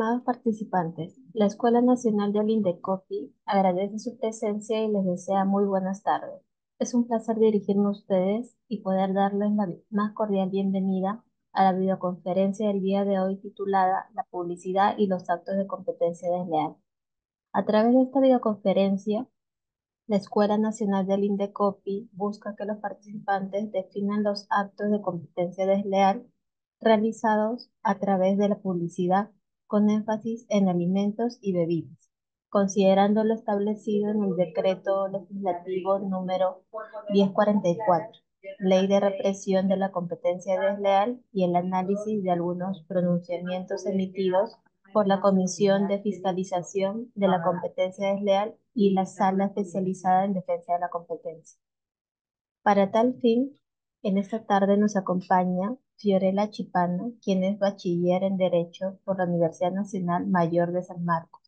Estimados participantes, la Escuela Nacional de Olindecopi agradece su presencia y les desea muy buenas tardes. Es un placer dirigirme a ustedes y poder darles la más cordial bienvenida a la videoconferencia del día de hoy titulada La publicidad y los actos de competencia desleal. A través de esta videoconferencia, la Escuela Nacional del INDECOPI busca que los participantes definan los actos de competencia desleal realizados a través de la publicidad con énfasis en alimentos y bebidas considerando lo establecido en el decreto legislativo número 1044, Ley de Represión de la Competencia Desleal y el análisis de algunos pronunciamientos emitidos por la Comisión de Fiscalización de la Competencia Desleal y la Sala Especializada en Defensa de la Competencia. Para tal fin, en esta tarde nos acompaña Fiorella Chipana, quien es bachiller en Derecho por la Universidad Nacional Mayor de San Marcos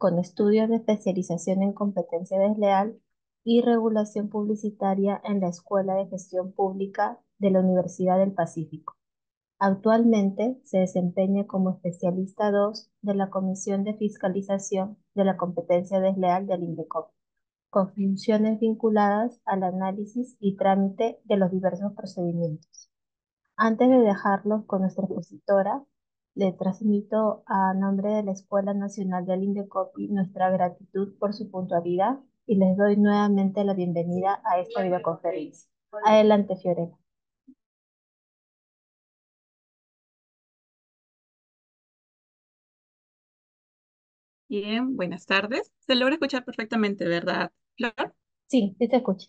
con estudios de especialización en competencia desleal y regulación publicitaria en la Escuela de Gestión Pública de la Universidad del Pacífico. Actualmente se desempeña como especialista 2 de la Comisión de Fiscalización de la Competencia Desleal del INDECOP, con funciones vinculadas al análisis y trámite de los diversos procedimientos. Antes de dejarlos con nuestra expositora, le transmito a nombre de la Escuela Nacional del Indecopi nuestra gratitud por su puntualidad y les doy nuevamente la bienvenida a esta videoconferencia. Adelante, Fiorella. Bien, buenas tardes. Se logra escuchar perfectamente, ¿verdad, Flor? Sí, sí te escucho.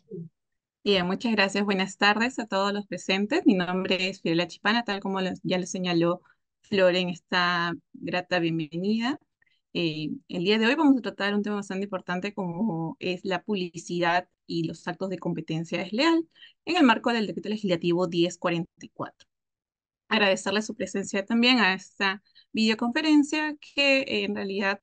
Bien, muchas gracias. Buenas tardes a todos los presentes. Mi nombre es Fiorella Chipana, tal como ya lo señaló Floren, esta grata bienvenida. Eh, el día de hoy vamos a tratar un tema bastante importante como es la publicidad y los actos de competencia desleal en el marco del decreto legislativo 1044. Agradecerle su presencia también a esta videoconferencia que en realidad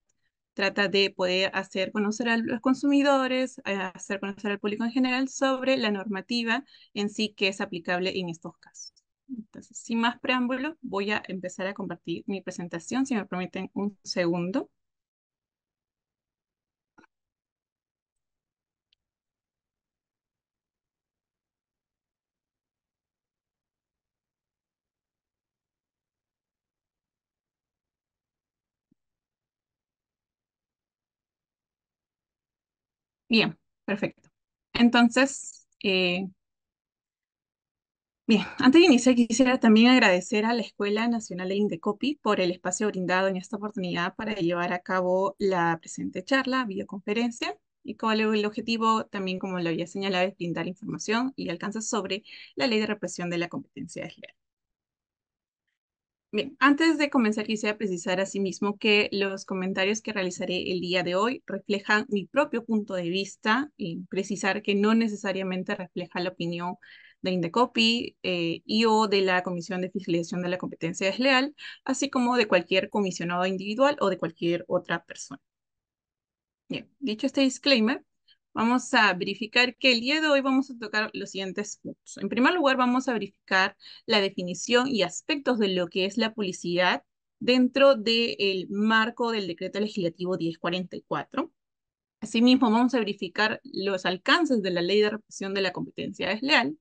trata de poder hacer conocer a los consumidores, hacer conocer al público en general sobre la normativa en sí que es aplicable en estos casos. Entonces, sin más preámbulos, voy a empezar a compartir mi presentación, si me permiten un segundo. Bien, perfecto. Entonces, eh, Bien, antes de iniciar quisiera también agradecer a la Escuela Nacional de Indecopi por el espacio brindado en esta oportunidad para llevar a cabo la presente charla, videoconferencia, y cuál el objetivo también, como lo había señalado, es brindar información y alcances sobre la ley de represión de la competencia desleal. Bien, antes de comenzar quisiera precisar asimismo que los comentarios que realizaré el día de hoy reflejan mi propio punto de vista y precisar que no necesariamente refleja la opinión de Indecopi eh, y o de la Comisión de Fiscalización de la Competencia Desleal, así como de cualquier comisionado individual o de cualquier otra persona. Bien, dicho este disclaimer, vamos a verificar que el día de hoy vamos a tocar los siguientes puntos. En primer lugar, vamos a verificar la definición y aspectos de lo que es la publicidad dentro del marco del decreto legislativo 1044. Asimismo, vamos a verificar los alcances de la ley de represión de la competencia desleal.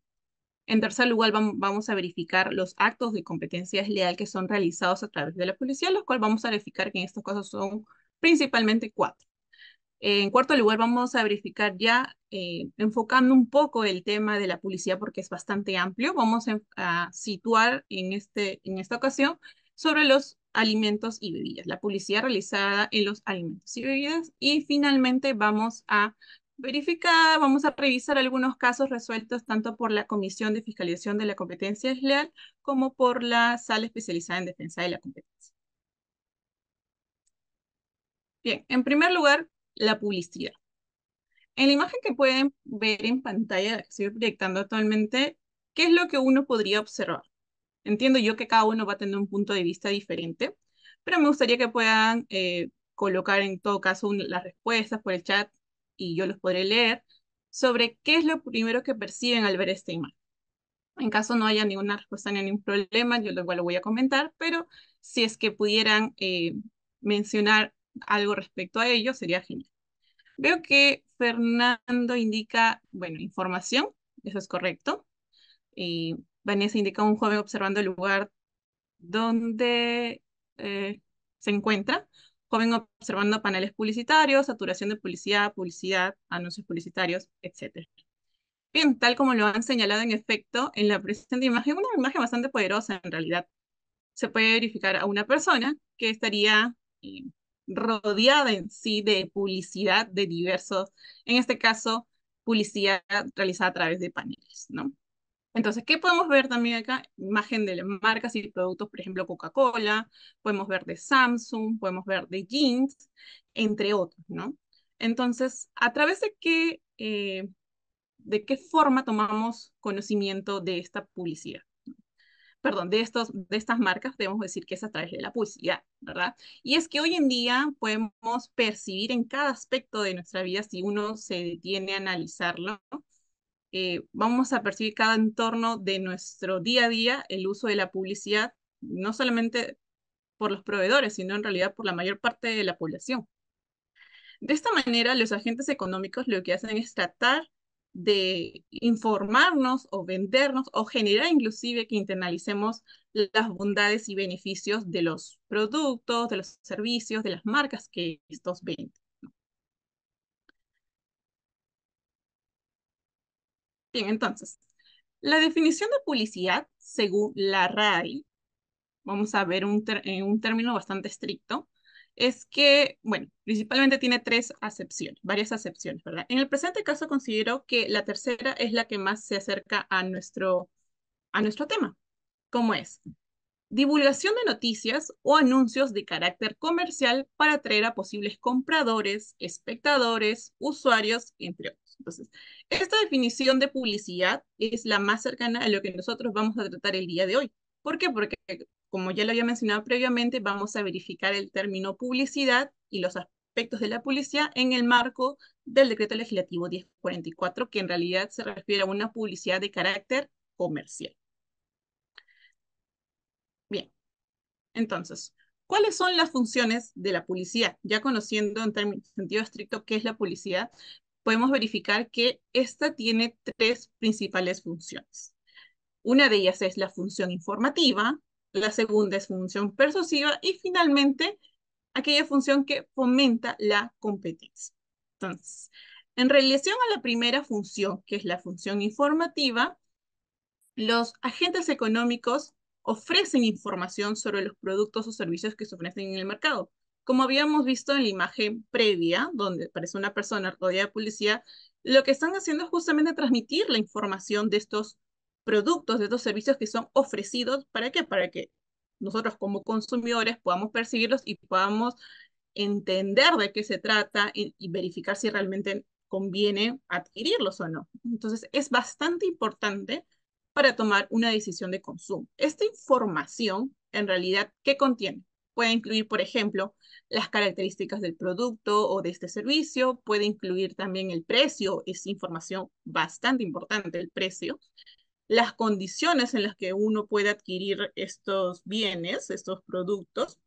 En tercer lugar, vamos a verificar los actos de competencia desleal que son realizados a través de la policía, los cuales vamos a verificar que en estos casos son principalmente cuatro. En cuarto lugar, vamos a verificar ya, eh, enfocando un poco el tema de la publicidad porque es bastante amplio, vamos a, situar en, este, en esta ocasión sobre los alimentos y bebidas, la publicidad realizada en los alimentos y bebidas. Y finalmente vamos a verificada, vamos a revisar algunos casos resueltos tanto por la Comisión de Fiscalización de la Competencia Desleal como por la Sala Especializada en Defensa de la Competencia. Bien, en primer lugar, la publicidad. En la imagen que pueden ver en pantalla que estoy proyectando actualmente, ¿qué es lo que uno podría observar? Entiendo yo que cada uno va a tener un punto de vista diferente, pero me gustaría que puedan eh, colocar en todo caso las respuestas por el chat y yo los podré leer, sobre qué es lo primero que perciben al ver esta imagen. En caso no haya ninguna respuesta ni ningún problema, yo igual lo voy a comentar, pero si es que pudieran eh, mencionar algo respecto a ello, sería genial. Veo que Fernando indica, bueno, información, eso es correcto. Y Vanessa indica un joven observando el lugar donde eh, se encuentra. Joven observando paneles publicitarios, saturación de publicidad, publicidad, anuncios publicitarios, etc. Bien, tal como lo han señalado en efecto en la presente imagen, una imagen bastante poderosa en realidad. Se puede verificar a una persona que estaría eh, rodeada en sí de publicidad de diversos, en este caso, publicidad realizada a través de paneles, ¿no? Entonces, ¿qué podemos ver también acá? Imagen de marcas y productos, por ejemplo, Coca-Cola, podemos ver de Samsung, podemos ver de jeans, entre otros, ¿no? Entonces, ¿a través de qué, eh, de qué forma tomamos conocimiento de esta publicidad? Perdón, de, estos, de estas marcas debemos decir que es a través de la publicidad, ¿verdad? Y es que hoy en día podemos percibir en cada aspecto de nuestra vida, si uno se detiene a analizarlo, eh, vamos a percibir cada entorno de nuestro día a día el uso de la publicidad, no solamente por los proveedores, sino en realidad por la mayor parte de la población. De esta manera, los agentes económicos lo que hacen es tratar de informarnos o vendernos o generar inclusive que internalicemos las bondades y beneficios de los productos, de los servicios, de las marcas que estos venden. Bien, entonces, la definición de publicidad, según la RAI, vamos a ver un, un término bastante estricto, es que, bueno, principalmente tiene tres acepciones, varias acepciones, ¿verdad? En el presente caso considero que la tercera es la que más se acerca a nuestro, a nuestro tema, ¿Cómo es divulgación de noticias o anuncios de carácter comercial para atraer a posibles compradores, espectadores, usuarios, entre otros. Entonces, esta definición de publicidad es la más cercana a lo que nosotros vamos a tratar el día de hoy. ¿Por qué? Porque, como ya lo había mencionado previamente, vamos a verificar el término publicidad y los aspectos de la publicidad en el marco del decreto legislativo 1044, que en realidad se refiere a una publicidad de carácter comercial. Bien, entonces, ¿cuáles son las funciones de la publicidad? Ya conociendo en sentido estricto qué es la publicidad, podemos verificar que esta tiene tres principales funciones. Una de ellas es la función informativa, la segunda es función persuasiva y finalmente aquella función que fomenta la competencia. Entonces, en relación a la primera función, que es la función informativa, los agentes económicos ofrecen información sobre los productos o servicios que se ofrecen en el mercado. Como habíamos visto en la imagen previa, donde aparece una persona rodeada de policía, lo que están haciendo es justamente transmitir la información de estos productos, de estos servicios que son ofrecidos. ¿Para qué? Para que nosotros como consumidores podamos percibirlos y podamos entender de qué se trata y, y, verificar si realmente conviene adquirirlos o no. Entonces, es bastante importante para tomar una decisión de consumo. Esta información, en realidad, ¿qué contiene? Puede incluir, por ejemplo, las características del producto o de este servicio, puede incluir también el precio, es información bastante importante el precio, las condiciones en las que uno puede adquirir estos bienes, estos productos,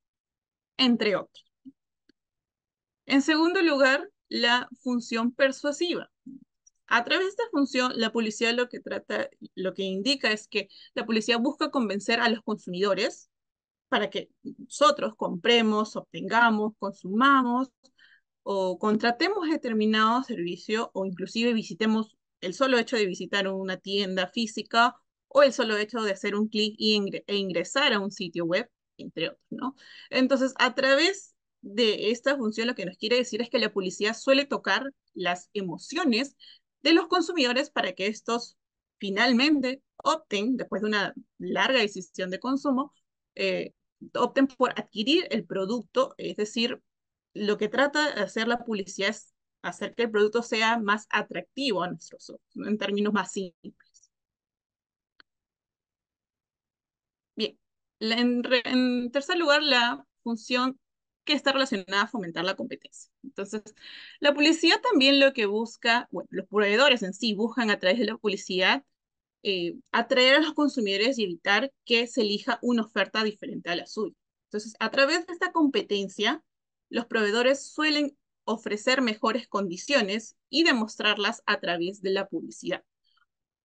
entre otros. En segundo lugar, la función persuasiva. A través de esta función, la policía lo que trata, lo que indica es que la policía busca convencer a los consumidores para que nosotros compremos, obtengamos, consumamos o contratemos determinado servicio o inclusive visitemos el solo hecho de visitar una tienda física o el solo hecho de hacer un clic e ingresar a un sitio web, entre otros, ¿no? Entonces, a través de esta función lo que nos quiere decir es que la publicidad suele tocar las emociones de los consumidores para que estos finalmente opten, después de una larga decisión de consumo, eh, opten por adquirir el producto, es decir, lo que trata de hacer la publicidad es hacer que el producto sea más atractivo a nuestros ojos, en términos más simples. Bien, en, tercer lugar, la función que está relacionada a fomentar la competencia. Entonces, la publicidad también lo que busca, bueno, los proveedores en sí buscan a través de la publicidad eh, atraer a los consumidores y evitar que se elija una oferta diferente a la suya. Entonces, a través de esta competencia, los proveedores suelen ofrecer mejores condiciones y demostrarlas a través de la publicidad,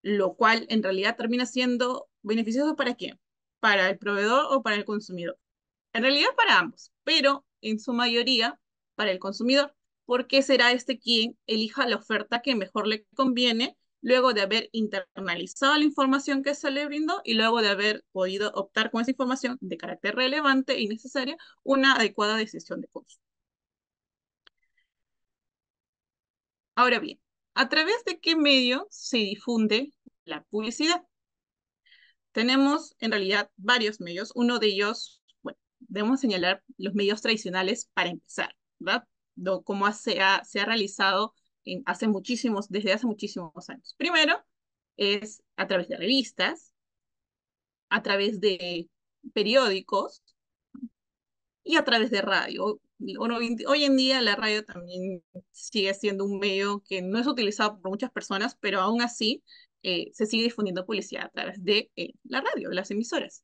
lo cual en realidad termina siendo beneficioso para quién? Para el proveedor o para el consumidor. En realidad para ambos, pero en su mayoría para el consumidor, porque será este quien elija la oferta que mejor le conviene luego de haber internalizado la información que se le brindó y luego de haber podido optar con esa información de carácter relevante y necesaria una adecuada decisión de consumo. Ahora bien, ¿a través de qué medio se difunde la publicidad? Tenemos en realidad varios medios. Uno de ellos, bueno, debemos señalar los medios tradicionales para empezar, ¿verdad? Como se ha, realizado desde hace muchísimos años. Primero es a través de revistas, a través de periódicos y a través de radio. Hoy en día la radio también sigue siendo un medio que no es utilizado por muchas personas, pero aún así eh, se sigue difundiendo publicidad a través de eh, la radio, las emisoras.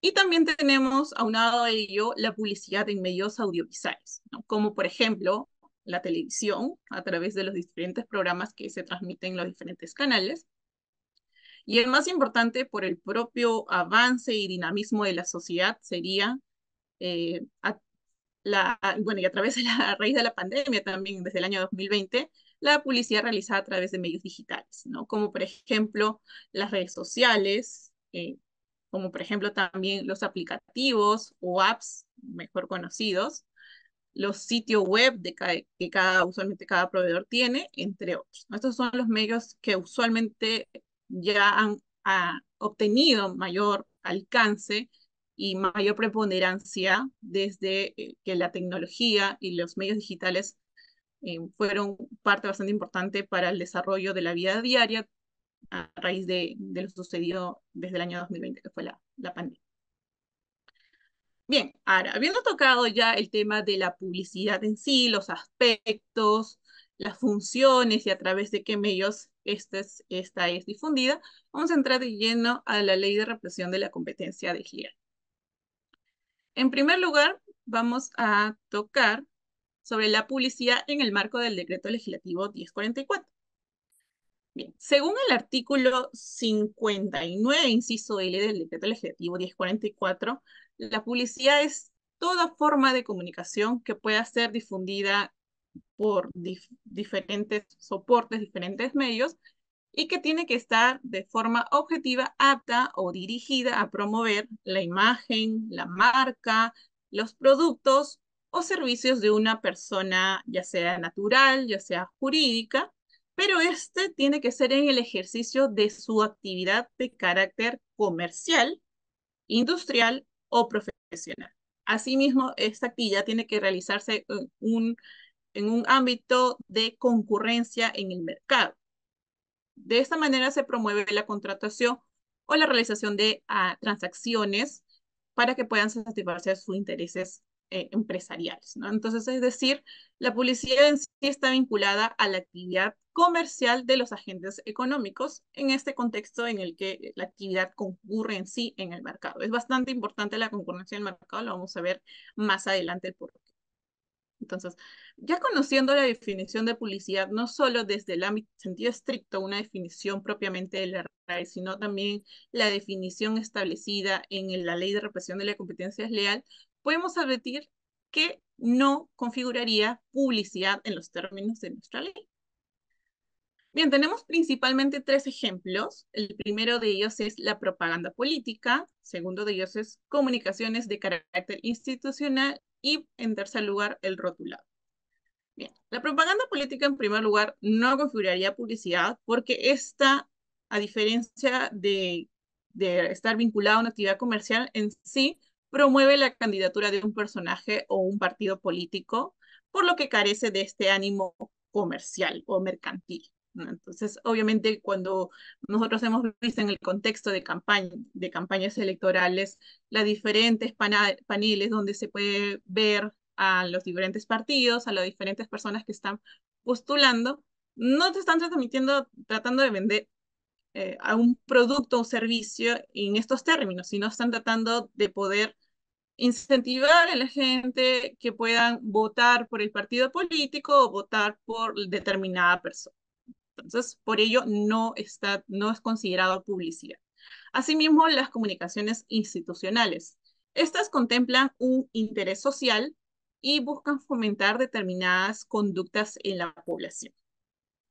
Y también tenemos aunado a ello la publicidad en medios audiovisuales, como por ejemplo la televisión a través de los diferentes programas que se transmiten en los diferentes canales. Y el más importante por el propio avance y dinamismo de la sociedad sería, eh, la, bueno, y a través de la raíz de la pandemia también desde el año 2020, la publicidad realizada a través de medios digitales, ¿no? Como por ejemplo las redes sociales, eh, como por ejemplo también los aplicativos o apps mejor conocidos, los sitios web de que cada, usualmente cada proveedor tiene, entre otros. Estos son los medios que usualmente ya han obtenido mayor alcance y mayor preponderancia desde eh, que la tecnología y los medios digitales eh, fueron parte bastante importante para el desarrollo de la vida diaria a raíz de, lo sucedido desde el año 2020, que fue la, la pandemia. Bien, ahora, habiendo tocado ya el tema de la publicidad en sí, los aspectos, las funciones y a través de qué medios esta es, esta es difundida, vamos a entrar de lleno a la ley de represión de la competencia de GIER. En primer lugar, vamos a tocar sobre la publicidad en el marco del decreto legislativo 1044. Bien, según el artículo 59, inciso L del decreto legislativo 1044, la publicidad es toda forma de comunicación que pueda ser difundida por diferentes soportes, diferentes medios, y que tiene que estar de forma objetiva, apta o dirigida a promover la imagen, la marca, los productos o servicios de una persona, ya sea natural, ya sea jurídica, pero este tiene que ser en el ejercicio de su actividad de carácter comercial, industrial o profesional. Asimismo, esta actividad tiene que realizarse en un, en un ámbito de concurrencia en el mercado. De esta manera se promueve la contratación o la realización de ah, transacciones para que puedan satisfacer sus intereses eh, empresariales. ¿no? Entonces, es decir, la publicidad en sí está vinculada a la actividad comercial de los agentes económicos en este contexto en el que la actividad concurre en sí en el mercado. Es bastante importante la concurrencia en el mercado, lo vamos a ver más adelante por qué. Entonces, ya conociendo la definición de publicidad, no solo desde el ámbito, sentido estricto, una definición propiamente de la RAE, sino también la definición establecida en la Ley de Represión de la Competencia Leal, podemos advertir que no configuraría publicidad en los términos de nuestra ley. Bien, tenemos principalmente tres ejemplos. El primero de ellos es la propaganda política, segundo de ellos es comunicaciones de carácter institucional y en tercer lugar el rotulado. Bien, la propaganda política en primer lugar no configuraría publicidad porque esta, a diferencia de, de estar vinculada a una actividad comercial en sí, promueve la candidatura de un personaje o un partido político, por lo que carece de este ánimo comercial o mercantil. Entonces, obviamente, cuando nosotros hemos visto en el contexto de, campaña, de campañas electorales, las diferentes paneles donde se puede ver a los diferentes partidos, a las diferentes personas que están postulando, no te están transmitiendo, tratando de vender eh, a un producto o servicio en estos términos, sino están tratando de poder incentivar a la gente que puedan votar por el partido político o votar por determinada persona. Entonces, por ello no, está, no es considerado publicidad. Asimismo, las comunicaciones institucionales. Estas contemplan un interés social y buscan fomentar determinadas conductas en la población.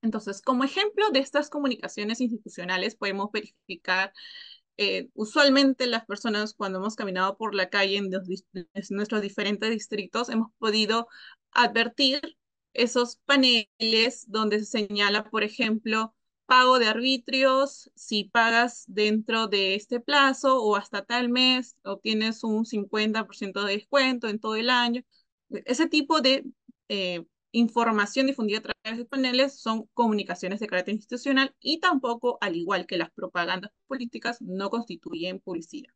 Entonces, como ejemplo de estas comunicaciones institucionales, podemos verificar eh, usualmente las personas cuando hemos caminado por la calle en, nuestros diferentes distritos hemos podido advertir esos paneles donde se señala, por ejemplo, pago de arbitrios, si pagas dentro de este plazo o hasta tal mes, obtienes un 50% de descuento en todo el año. Ese tipo de eh, información difundida a través de paneles son comunicaciones de carácter institucional y tampoco, al igual que las propagandas políticas, no constituyen publicidad.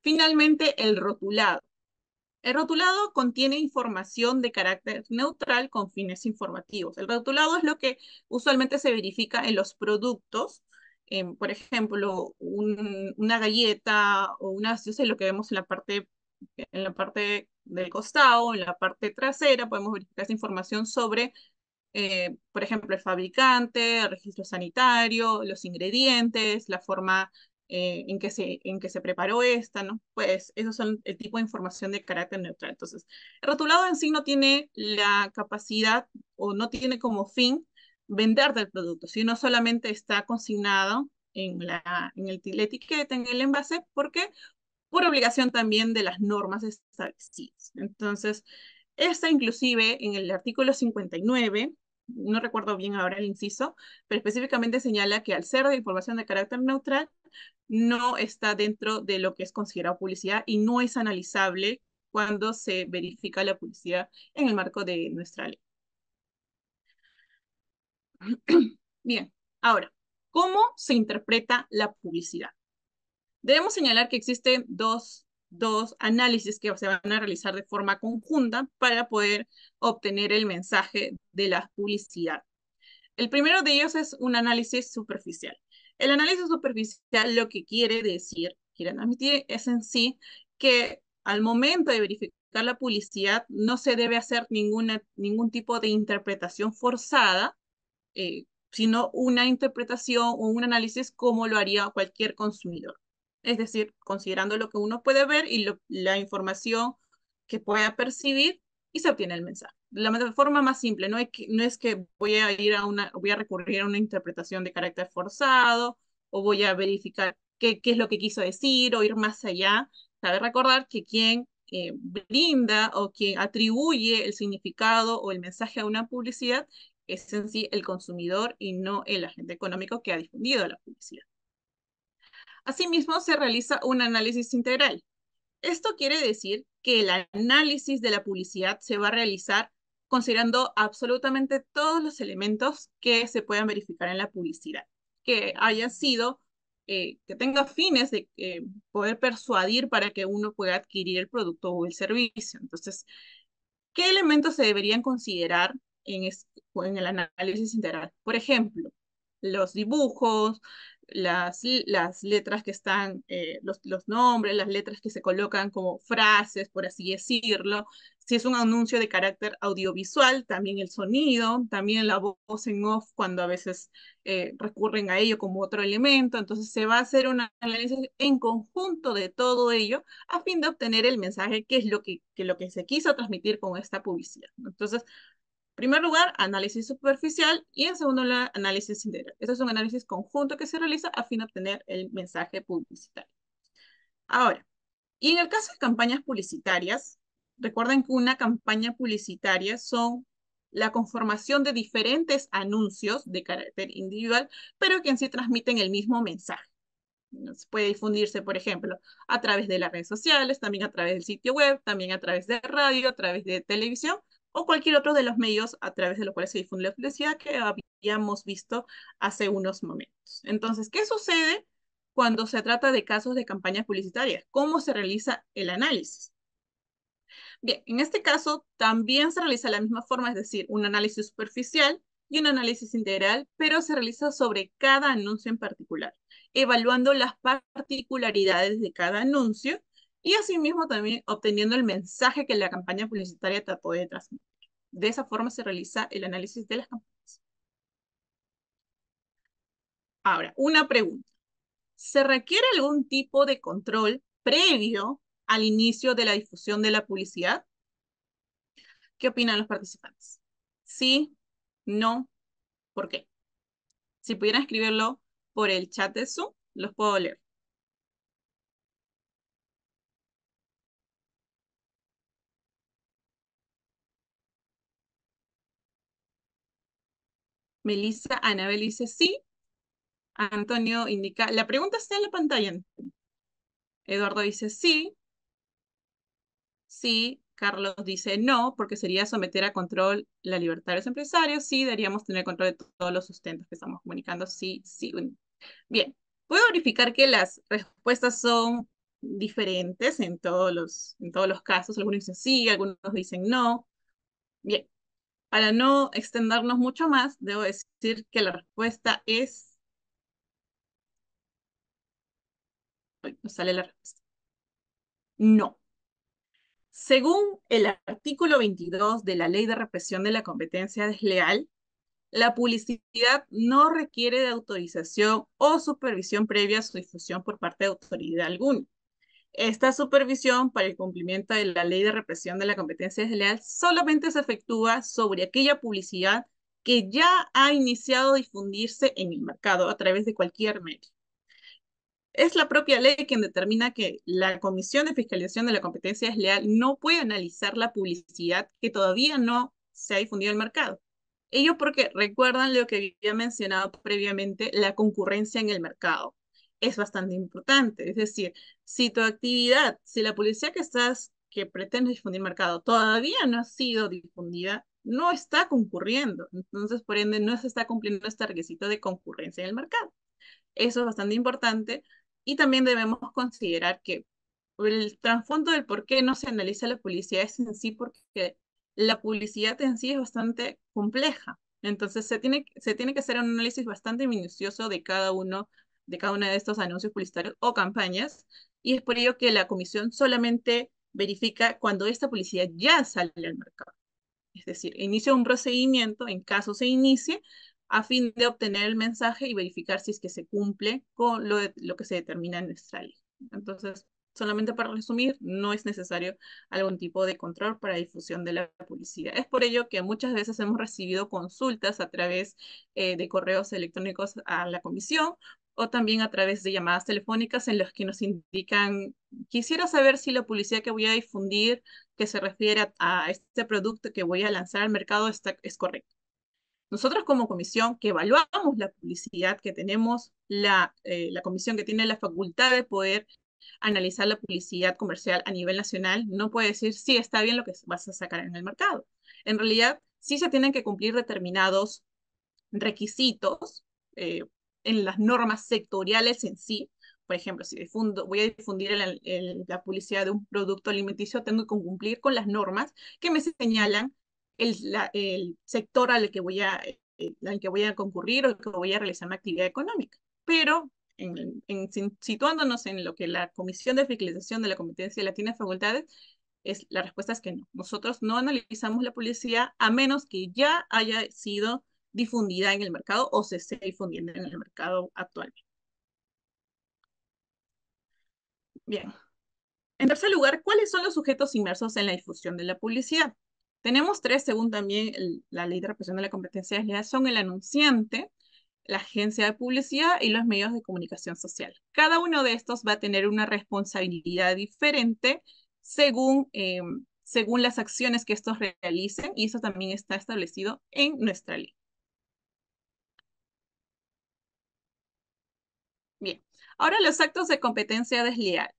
Finalmente, el rotulado. El rotulado contiene información de carácter neutral con fines informativos. El rotulado es lo que usualmente se verifica en los productos, por ejemplo, una galleta o una, sé lo que vemos en la parte en la parte del costado, en la parte trasera, podemos verificar esa información sobre, eh, por ejemplo, el fabricante, el registro sanitario, los ingredientes, la forma eh, en, que se, en que se preparó esta, ¿no? Pues esos son el tipo de información de carácter neutral. Entonces, el rotulado en sí no tiene la capacidad o no tiene como fin vender del producto, sino solamente está consignado en, la, en el, la etiqueta, en el envase, porque por obligación también de las normas establecidas. Entonces, esta inclusive en el artículo 59, no recuerdo bien ahora el inciso, pero específicamente señala que al ser de información de carácter neutral, no está dentro de lo que es considerado publicidad y no es analizable cuando se verifica la publicidad en el marco de nuestra ley. Bien, ahora, ¿cómo se interpreta la publicidad? Debemos señalar que existen dos, análisis que se van a realizar de forma conjunta para poder obtener el mensaje de la publicidad. El primero de ellos es un análisis superficial. El análisis superficial lo que quiere decir, quiere admitir, es en sí que al momento de verificar la publicidad no se debe hacer ninguna, ningún tipo de interpretación forzada, eh, sino una interpretación o un análisis como lo haría cualquier consumidor es decir, considerando lo que uno puede ver y la información que pueda percibir y se obtiene el mensaje. La forma más simple, no es que, voy a ir a una, voy a recurrir a una interpretación de carácter forzado o voy a verificar qué, es lo que quiso decir o ir más allá. Cabe recordar que quien eh, brinda o quien atribuye el significado o el mensaje a una publicidad es en sí el consumidor y no el agente económico que ha difundido la publicidad. Asimismo, se realiza un análisis integral. Esto quiere decir que el análisis de la publicidad se va a realizar considerando absolutamente todos los elementos que se puedan verificar en la publicidad, que haya sido, eh, que tenga fines de eh, poder persuadir para que uno pueda adquirir el producto o el servicio. Entonces, ¿qué elementos se deberían considerar en, en el análisis integral? Por ejemplo, los dibujos, las, las letras que están, eh, los, los nombres, las letras que se colocan como frases, por así decirlo. Si es un anuncio de carácter audiovisual, también el sonido, también la voz en off cuando a veces eh, recurren a ello como otro elemento. Entonces se va a hacer un análisis en conjunto de todo ello a fin de obtener el mensaje que es lo que, que, lo que se quiso transmitir con esta publicidad. Entonces, primer lugar, análisis superficial y en segundo lugar, análisis integral. Este es un análisis conjunto que se realiza a fin de obtener el mensaje publicitario. Ahora, y en el caso de campañas publicitarias, recuerden que una campaña publicitaria son la conformación de diferentes anuncios de carácter individual, pero que en sí transmiten el mismo mensaje. Puede difundirse, por ejemplo, a través de las redes sociales, también a través del sitio web, también a través de radio, a través de televisión, o cualquier otro de los medios a través de los cuales se difunde la publicidad que habíamos visto hace unos momentos. Entonces, ¿qué sucede cuando se trata de casos de campañas publicitarias? ¿Cómo se realiza el análisis? Bien, en este caso también se realiza de la misma forma, es decir, un análisis superficial y un análisis integral, pero se realiza sobre cada anuncio en particular, evaluando las particularidades de cada anuncio y asimismo también obteniendo el mensaje que la campaña publicitaria trató de transmitir. De esa forma se realiza el análisis de las campañas. Ahora, una pregunta. ¿Se requiere algún tipo de control previo al inicio de la difusión de la publicidad? ¿Qué opinan los participantes? ¿Sí? ¿No? ¿Por qué? Si pudieran escribirlo por el chat de Zoom, los puedo leer. Melissa, Anabel dice sí. Antonio indica, la pregunta está en la pantalla. Eduardo dice sí. Sí. Carlos dice no, porque sería someter a control la libertad de los empresarios. Sí, deberíamos tener control de todos los sustentos que estamos comunicando. Sí, sí. Bien, puedo verificar que las respuestas son diferentes en todos los, en todos los casos. Algunos dicen sí, algunos dicen no. Bien, para no extendernos mucho más, debo decir que la respuesta es... no sale la respuesta. No. Según el artículo 22 de la Ley de Represión de la Competencia Desleal, la publicidad no requiere de autorización o supervisión previa a su difusión por parte de autoridad alguna. Esta supervisión para el cumplimiento de la ley de represión de la competencia desleal solamente se efectúa sobre aquella publicidad que ya ha iniciado a difundirse en el mercado a través de cualquier medio. Es la propia ley quien determina que la Comisión de Fiscalización de la Competencia Desleal no puede analizar la publicidad que todavía no se ha difundido el mercado. Ello porque recuerdan lo que había mencionado previamente, la concurrencia en el mercado es bastante importante. Es decir, si tu actividad, si la publicidad que estás, que pretendes difundir mercado todavía no ha sido difundida, no está concurriendo. Entonces, por ende, no se está cumpliendo este requisito de concurrencia en el mercado. Eso es bastante importante. Y también debemos considerar que el trasfondo del por qué no se analiza la publicidad es en sí porque la publicidad en sí es bastante compleja. Entonces se tiene, se tiene que hacer un análisis bastante minucioso de cada uno de cada uno de estos anuncios publicitarios o campañas, y es por ello que la comisión solamente verifica cuando esta publicidad ya sale al mercado. Es decir, inicia un procedimiento, en caso se inicie, a fin de obtener el mensaje y verificar si es que se cumple con lo, lo que se determina en nuestra ley. Entonces, solamente para resumir, no es necesario algún tipo de control para difusión de la publicidad. Es por ello que muchas veces hemos recibido consultas a través eh, de correos electrónicos a la comisión o también a través de llamadas telefónicas en las que nos indican, quisiera saber si la publicidad que voy a difundir que se refiere a, este producto que voy a lanzar al mercado está, es correcto. Nosotros como comisión que evaluamos la publicidad, que tenemos la, eh, la comisión que tiene la facultad de poder analizar la publicidad comercial a nivel nacional, no puede decir si está bien lo que vas a sacar en el mercado. En realidad, sí se tienen que cumplir determinados requisitos eh, en las normas sectoriales en sí. Por ejemplo, si difundo, voy a difundir la publicidad de un producto alimenticio, tengo que cumplir con las normas que me señalan el, el sector al que, voy a, eh, al que voy a concurrir o al que voy a realizar una actividad económica. Pero en, en, situándonos en lo que la Comisión de Fiscalización de la Competencia la tiene facultades, es, la respuesta es que no. Nosotros no analizamos la publicidad a menos que ya haya sido difundida en el mercado o se esté difundiendo en el mercado actualmente. Bien. En tercer lugar, ¿cuáles son los sujetos inmersos en la difusión de la publicidad? Tenemos tres, según también la Ley de Represión de la Competencia Desleal, son el anunciante, la agencia de publicidad y los medios de comunicación social. Cada uno de estos va a tener una responsabilidad diferente según, eh, según las acciones que estos realicen y eso también está establecido en nuestra ley. Bien, ahora los actos de competencia desleal.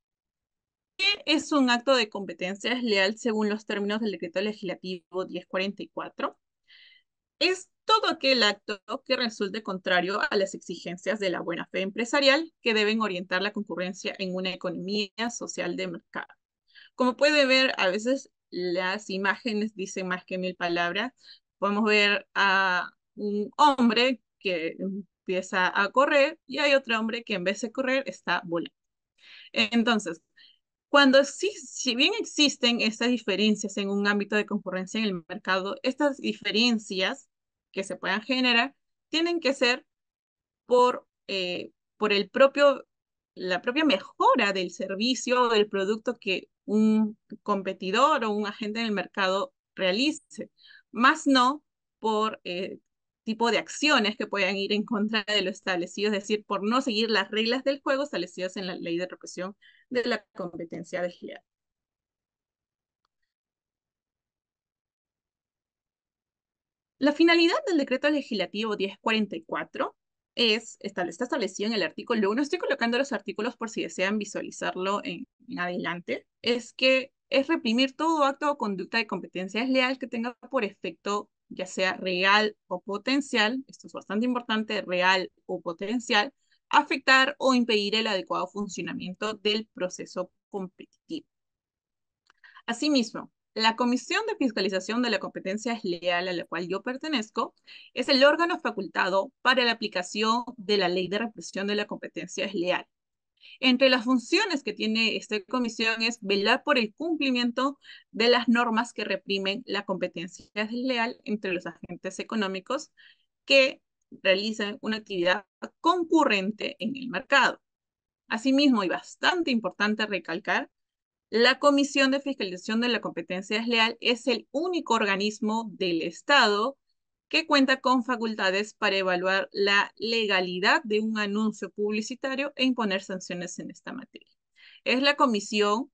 ¿Qué es un acto de competencia desleal según los términos del decreto legislativo 1044? Es todo aquel acto que resulte contrario a las exigencias de la buena fe empresarial que deben orientar la concurrencia en una economía social de mercado. Como puede ver, a veces las imágenes dicen más que mil palabras. Podemos ver a un hombre que empieza a correr y hay otro hombre que en vez de correr está volando. Entonces, cuando sí, si bien existen estas diferencias en un ámbito de concurrencia en el mercado, estas diferencias que se puedan generar tienen que ser por, eh, por el propio, la propia mejora del servicio o del producto que un competidor o un agente en el mercado realice, más no por eh, tipo de acciones que puedan ir en contra de lo establecido, es decir, por no seguir las reglas del juego establecidas en la ley de represión de la competencia desleal. La finalidad del decreto legislativo 1044 es, está, establecido en el artículo 1, estoy colocando los artículos por si desean visualizarlo en adelante, es que es reprimir todo acto o conducta de competencia desleal que tenga por efecto ya sea real o potencial, esto es bastante importante, real o potencial, afectar o impedir el adecuado funcionamiento del proceso competitivo. Asimismo, la Comisión de Fiscalización de la Competencia Desleal a la cual yo pertenezco es el órgano facultado para la aplicación de la Ley de Represión de la Competencia Desleal. Entre las funciones que tiene esta comisión es velar por el cumplimiento de las normas que reprimen la competencia desleal entre los agentes económicos que realizan una actividad concurrente en el mercado. Asimismo, y bastante importante recalcar, la Comisión de Fiscalización de la Competencia Desleal es el único organismo del Estado que cuenta con facultades para evaluar la legalidad de un anuncio publicitario e imponer sanciones en esta materia. Es la comisión,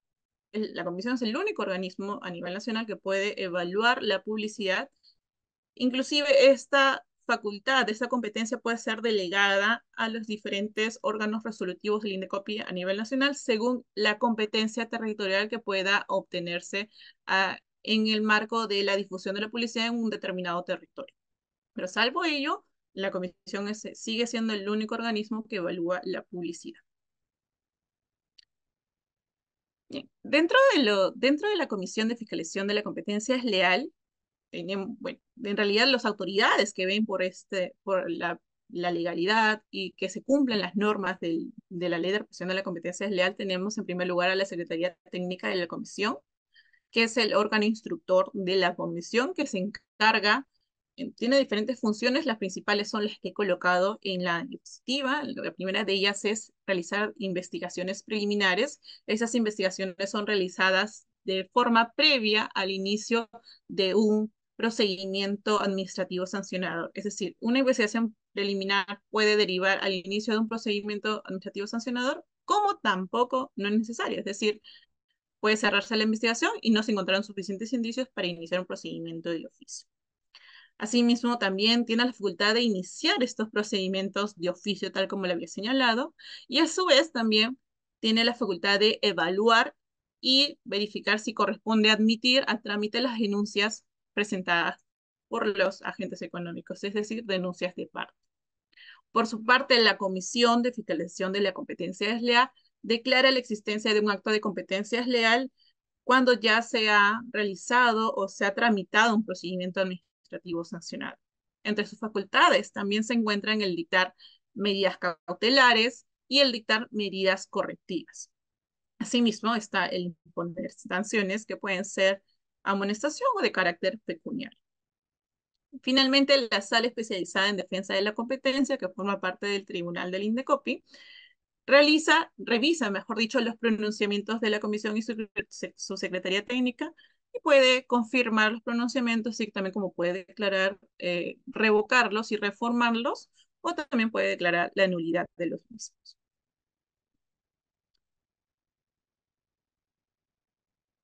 la comisión es el único organismo a nivel nacional que puede evaluar la publicidad. Inclusive esta facultad, esta competencia puede ser delegada a los diferentes órganos resolutivos del INDECOPI a nivel nacional según la competencia territorial que pueda obtenerse ah, en el marco de la difusión de la publicidad en un determinado territorio. Pero salvo ello, la comisión sigue siendo el único organismo que evalúa la publicidad. Dentro, de lo, dentro de la Comisión de Fiscalización de la Competencia Desleal, tenemos, bueno, en realidad las autoridades que ven por, este, por la, legalidad y que se cumplen las normas de la Ley de Represión de la Competencia Desleal, tenemos en primer lugar a la Secretaría Técnica de la Comisión, que es el órgano instructor de la comisión que se encarga tiene diferentes funciones, las principales son las que he colocado en la diapositiva. La primera de ellas es realizar investigaciones preliminares. Esas investigaciones son realizadas de forma previa al inicio de un procedimiento administrativo sancionador. Es decir, una investigación preliminar puede derivar al inicio de un procedimiento administrativo sancionador, como tampoco no es necesario. Es decir, puede cerrarse la investigación y no se encontraron suficientes indicios para iniciar un procedimiento de oficio. Asimismo, también tiene la facultad de iniciar estos procedimientos de oficio, tal como le había señalado, y a su vez también tiene la facultad de evaluar y verificar si corresponde admitir a trámite las denuncias presentadas por los agentes económicos, es decir, denuncias de parte. Por su parte, la Comisión de Fiscalización de la Competencia Desleal declara la existencia de un acto de competencia desleal cuando ya se ha realizado o se ha tramitado un procedimiento administrativo administrativo sancionado. Entre sus facultades también se encuentran el dictar medidas cautelares y el dictar medidas correctivas. Asimismo, está el imponer sanciones que pueden ser amonestación o de carácter pecuniario. Finalmente, la sala especializada en defensa de la competencia, que forma parte del Tribunal del INDECOPI, realiza, revisa, mejor dicho, los pronunciamientos de la Comisión y su Secretaría Técnica y puede confirmar los pronunciamientos y también como puede declarar, eh, revocarlos y reformarlos, o también puede declarar la nulidad de los mismos.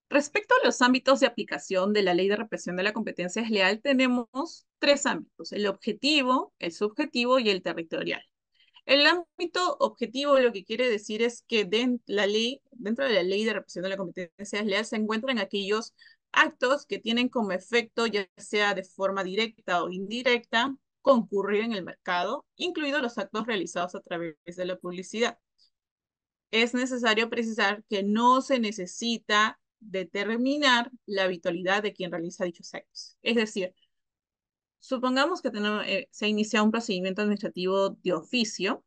Respecto a los ámbitos de aplicación de la Ley de Represión de la Competencia Desleal, tenemos tres ámbitos, el objetivo, el subjetivo y el territorial. El ámbito objetivo lo que quiere decir es que la ley, dentro de la Ley de Represión de la Competencia Desleal se encuentran aquellos actos que tienen como efecto, ya sea de forma directa o indirecta, concurrir en el mercado, incluidos los actos realizados a través de la publicidad. Es necesario precisar que no se necesita determinar la habitualidad de quien realiza dichos actos. Es decir, Supongamos que tenemos, eh, se ha iniciado un procedimiento administrativo de oficio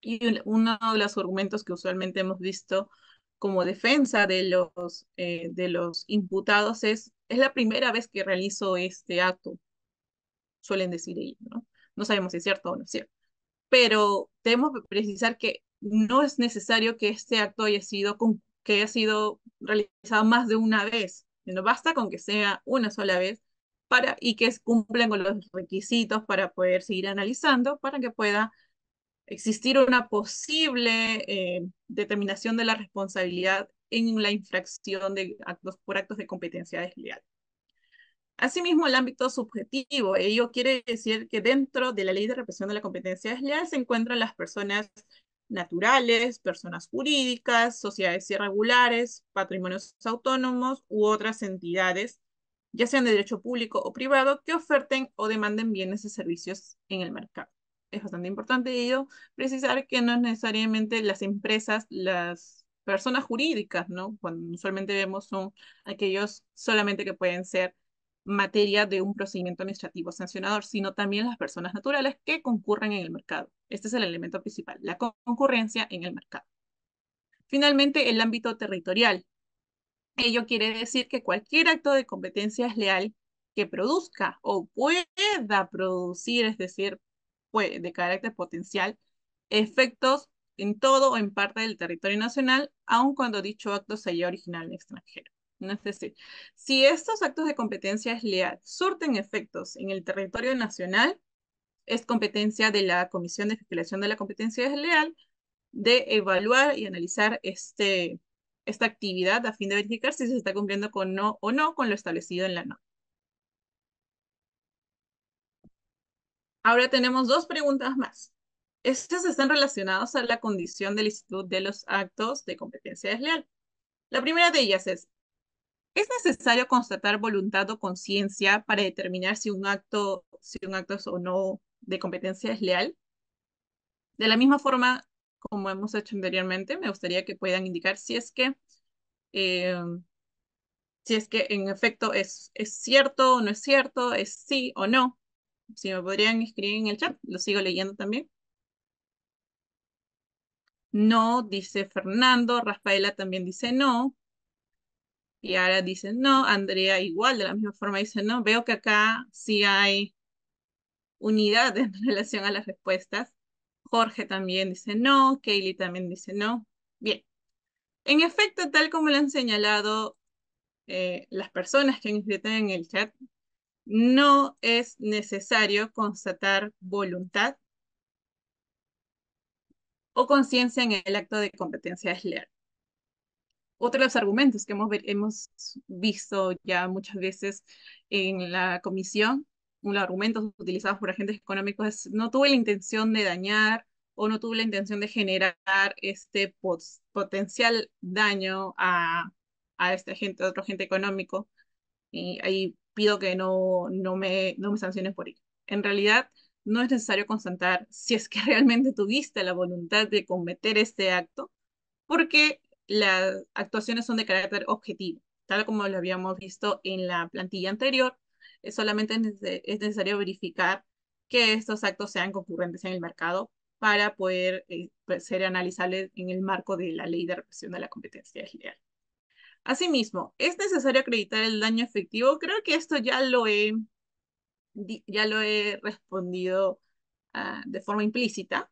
y uno de los argumentos que usualmente hemos visto como defensa de los, eh, de los imputados es, es la primera vez que realizo este acto, suelen decir ellos, ¿no? No sabemos si es cierto o no es cierto. Pero debemos precisar que no es necesario que este acto haya sido, que haya sido realizado más de una vez. No basta con que sea una sola vez para, y que cumplan con los requisitos para poder seguir analizando, para que pueda existir una posible eh, determinación de la responsabilidad en la infracción de actos por actos de competencia desleal. Asimismo, el ámbito subjetivo, ello quiere decir que dentro de la ley de represión de la competencia desleal se encuentran las personas naturales, personas jurídicas, sociedades irregulares, patrimonios autónomos u otras entidades, ya sean de derecho público o privado, que oferten o demanden bienes y servicios en el mercado es bastante importante ello, precisar que no es necesariamente las empresas, las personas jurídicas, ¿no? Cuando usualmente vemos son aquellos solamente que pueden ser materia de un procedimiento administrativo sancionador, sino también las personas naturales que concurren en el mercado. Este es el elemento principal, la concurrencia en el mercado. Finalmente, el ámbito territorial. Ello quiere decir que cualquier acto de competencia es leal que produzca o pueda producir, es decir, de carácter potencial efectos en todo o en parte del territorio nacional, aun cuando dicho acto se haya originado en extranjero. Es decir, si estos actos de competencia leal surten efectos en el territorio nacional, es competencia de la Comisión de Fiscalización de la Competencia Desleal de evaluar y analizar este, esta actividad a fin de verificar si se está cumpliendo con no o no con lo establecido en la norma. Ahora tenemos dos preguntas más. Estas están relacionadas a la condición del Instituto de los actos de competencia desleal. La primera de ellas es, ¿es necesario constatar voluntad o conciencia para determinar si un acto, si un acto es o no de competencia desleal? De la misma forma, como hemos hecho anteriormente, me gustaría que puedan indicar si es que, eh, si es que en efecto es, es cierto o no es cierto, es sí o no. Si me podrían escribir en el chat, lo sigo leyendo también. No, dice Fernando. Rafaela también dice no. Y ahora dice no. Andrea igual, de la misma forma dice no. Veo que acá sí hay unidad en relación a las respuestas. Jorge también dice no. Kaylee también dice no. Bien. En efecto, tal como lo han señalado eh, las personas que han escrito en el chat, no es necesario constatar voluntad o conciencia en el acto de competencia desleal. Otro de los argumentos que hemos, hemos visto ya muchas veces en la comisión, uno de los argumentos utilizados por agentes económicos es no tuve la intención de dañar o no tuve la intención de generar este potencial daño a, a este agente, otro agente económico. Y ahí pido que no, no, me, no me sancionen por ello. En realidad, no es necesario constatar si es que realmente tuviste la voluntad de cometer este acto, porque las actuaciones son de carácter objetivo, tal como lo habíamos visto en la plantilla anterior, solamente es necesario verificar que estos actos sean concurrentes en el mercado para poder eh, pues, ser analizables en el marco de la ley de represión de la competencia desleal. Asimismo, ¿es necesario acreditar el daño efectivo? Creo que esto ya lo he, ya lo he respondido ah, de forma implícita,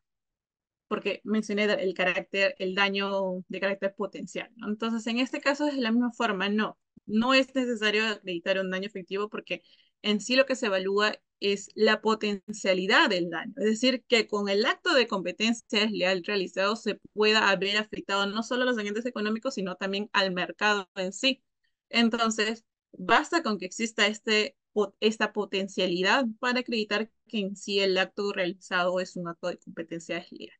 porque mencioné el carácter, el daño de carácter potencial. Entonces, en este caso es de la misma forma, no, no es necesario acreditar un daño efectivo porque en sí lo que se evalúa es la potencialidad del daño. Es decir, que con el acto de competencia desleal realizado se pueda haber afectado no solo a los agentes económicos, sino también al mercado en sí. Entonces, basta con que exista este, esta potencialidad para acreditar que en sí el acto realizado es un acto de competencia desleal.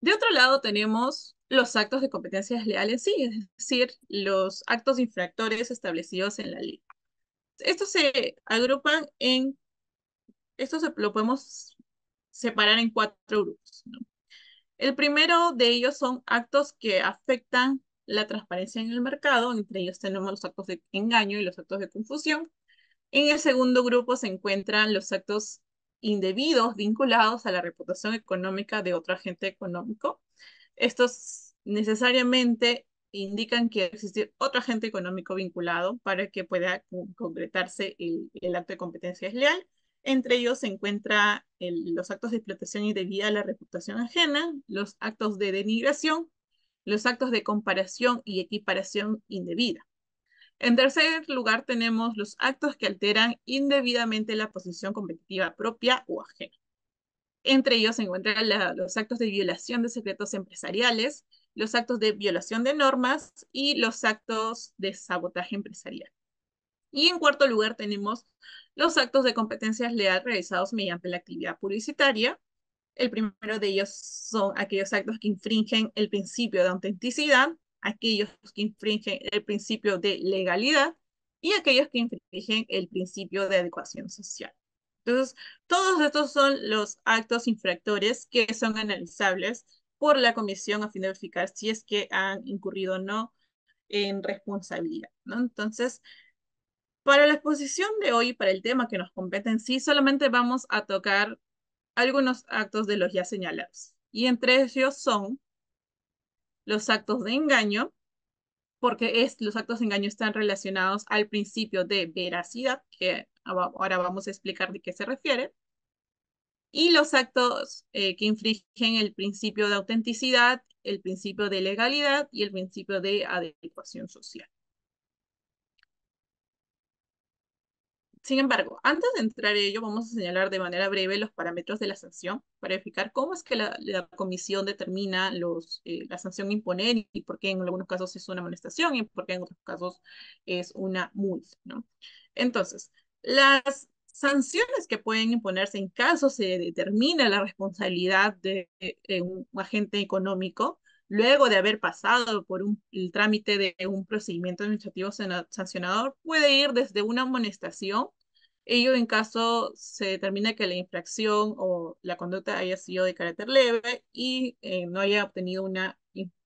De otro lado tenemos los actos de competencia desleal en sí, es decir, los actos infractores establecidos en la ley. Estos se agrupan en, esto se, lo podemos separar en cuatro grupos. El primero de ellos son actos que afectan la transparencia en el mercado, entre ellos tenemos los actos de engaño y los actos de confusión. En el segundo grupo se encuentran los actos indebidos vinculados a la reputación económica de otro agente económico. Estos necesariamente indican que existe otro agente económico vinculado para que pueda concretarse el, el acto de competencia desleal. Entre ellos se encuentran los actos de explotación indebida a la reputación ajena, los actos de denigración, los actos de comparación y equiparación indebida. En tercer lugar, tenemos los actos que alteran indebidamente la posición competitiva propia o ajena. Entre ellos se encuentran los actos de violación de secretos empresariales, los actos de violación de normas y los actos de sabotaje empresarial. Y en cuarto lugar tenemos los actos de competencias leal realizados mediante la actividad publicitaria. El primero de ellos son aquellos actos que infringen el principio de autenticidad, aquellos que infringen el principio de legalidad y aquellos que infringen el principio de adecuación social. Entonces, todos estos son los actos infractores que son analizables por la comisión a fin de verificar si es que han incurrido o no en responsabilidad. Entonces, para la exposición de hoy, para el tema que nos compete en sí, solamente vamos a tocar algunos actos de los ya señalados. Y entre ellos son los actos de engaño, porque los actos de engaño están relacionados al principio de veracidad, que ahora vamos a explicar de qué se refiere, y los actos eh, que infringen el principio de autenticidad, el principio de legalidad y el principio de adecuación social. Sin embargo, antes de entrar en ello, vamos a señalar de manera breve los parámetros de la sanción para verificar cómo es que la, comisión determina los, eh, la sanción imponer y por qué en algunos casos es una amonestación y por qué en otros casos es una multa. ¿no? Entonces, las sanciones que pueden imponerse en caso se determina la responsabilidad de, un agente económico luego de haber pasado por un, el trámite de un procedimiento administrativo sancionador, puede ir desde una amonestación, ello en caso se determine que la infracción o la conducta haya sido de carácter leve y eh, no haya obtenido una,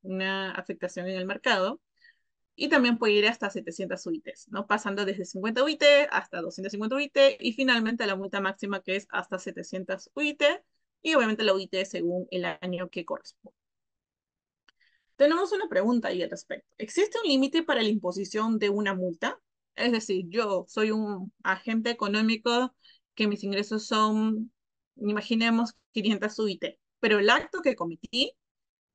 una afectación en el mercado. Y también puede ir hasta 700 UITs, ¿no? Pasando desde 50 UIT hasta 250 UIT y finalmente la multa máxima que es hasta 700 UIT y obviamente la UIT según el año que corresponde. Tenemos una pregunta ahí al respecto. ¿Existe un límite para la imposición de una multa? Es decir, yo soy un agente económico que mis ingresos son, imaginemos, 500 UIT, pero el acto que cometí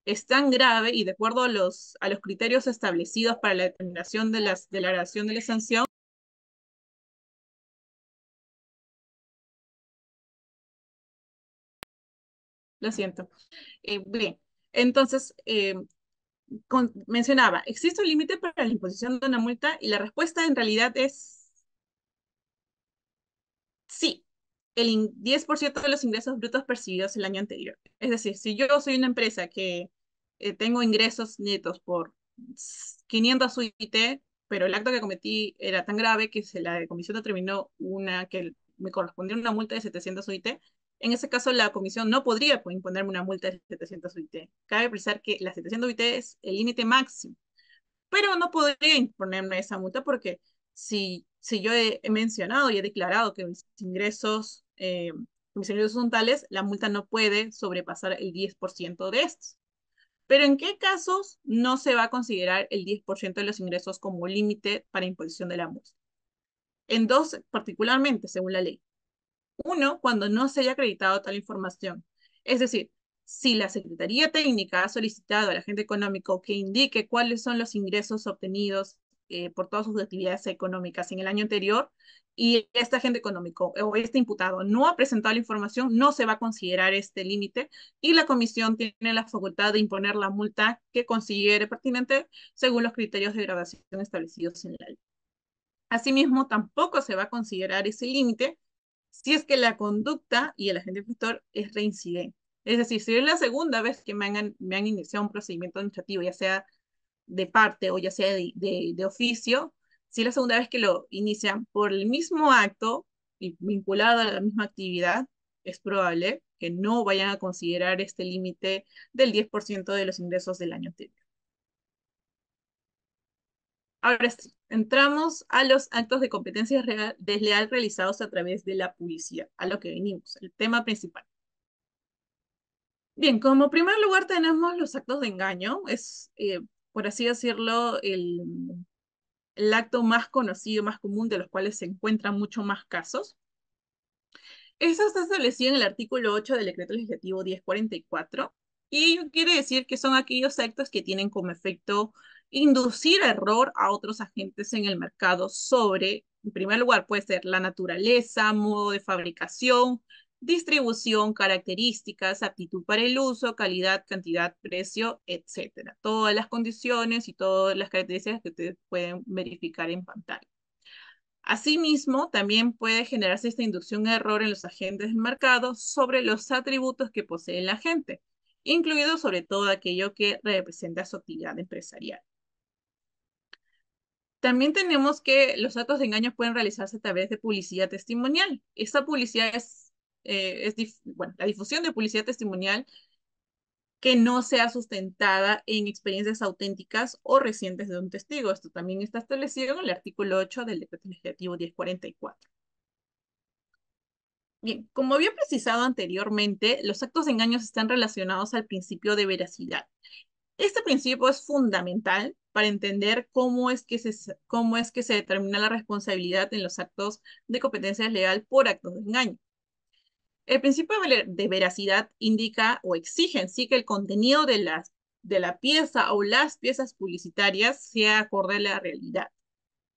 es tan grave y de acuerdo a los, a los criterios establecidos para la determinación de, las, de la grabación de la sanción, Lo siento. Eh, bien, entonces, eh, mencionaba, ¿existe un límite para la imposición de una multa? Y la respuesta en realidad es sí, el 10% de los ingresos brutos percibidos el año anterior. Es decir, si yo soy una empresa que eh, tengo ingresos netos por 500 UIT, pero el acto que cometí era tan grave que se la comisión determinó una que me correspondía una multa de 700 UIT, en ese caso, la comisión no podría imponerme una multa de 700 UIT. Cabe precisar que la 700 UIT es el límite máximo, pero no podría imponerme esa multa porque si, si yo he, mencionado y he declarado que mis ingresos, eh, mis ingresos son tales, la multa no puede sobrepasar el 10% de estos. Pero ¿en qué casos no se va a considerar el 10% de los ingresos como límite para imposición de la multa? En dos particularmente, según la ley. Uno, cuando no se haya acreditado tal información. Es decir, si la Secretaría Técnica ha solicitado al agente económico que indique cuáles son los ingresos obtenidos eh, por todas sus actividades económicas en el año anterior y este agente económico o este imputado no ha presentado la información, no se va a considerar este límite y la comisión tiene la facultad de imponer la multa que considere pertinente según los criterios de graduación establecidos en la ley. Asimismo, tampoco se va a considerar ese límite si es que la conducta y el agente infractor es reincidente. Es decir, si es la segunda vez que me han iniciado un procedimiento administrativo, ya sea de parte o ya sea de, de, oficio, si la segunda vez que lo inician por el mismo acto y vinculado a la misma actividad, es probable que no vayan a considerar este límite del 10% de los ingresos del año anterior. Ahora sí, entramos a los actos de competencia real, desleal realizados a través de la publicidad, a lo que venimos, el tema principal. Bien, como primer lugar tenemos los actos de engaño, es, eh, por así decirlo, el, acto más conocido, más común, de los cuales se encuentran mucho más casos. Eso está establecido en el artículo 8 del decreto legislativo 1044 y quiere decir que son aquellos actos que tienen como efecto inducir error a otros agentes en el mercado sobre, en primer lugar, puede ser la naturaleza, modo de fabricación, distribución, características, aptitud para el uso, calidad, cantidad, precio, etcétera. Todas las condiciones y todas las características que ustedes pueden verificar en pantalla. Asimismo, también puede generarse esta inducción a error en los agentes del mercado sobre los atributos que posee el agente, incluido sobre todo aquello que representa su actividad empresarial. También tenemos que los actos de engaño pueden realizarse a través de publicidad testimonial. Esta publicidad es, eh, es bueno, la difusión de publicidad testimonial que no sea sustentada en experiencias auténticas o recientes de un testigo. Esto también está establecido en el artículo 8 del decreto legislativo 1044. Bien, como había precisado anteriormente, los actos de engaños están relacionados al principio de veracidad. Este principio es fundamental para entender cómo es que se, cómo es que se determina la responsabilidad en los actos de competencia legal por actos de engaño. El principio de veracidad indica o exige sí que el contenido de, las, de la pieza o las piezas publicitarias sea acorde a la realidad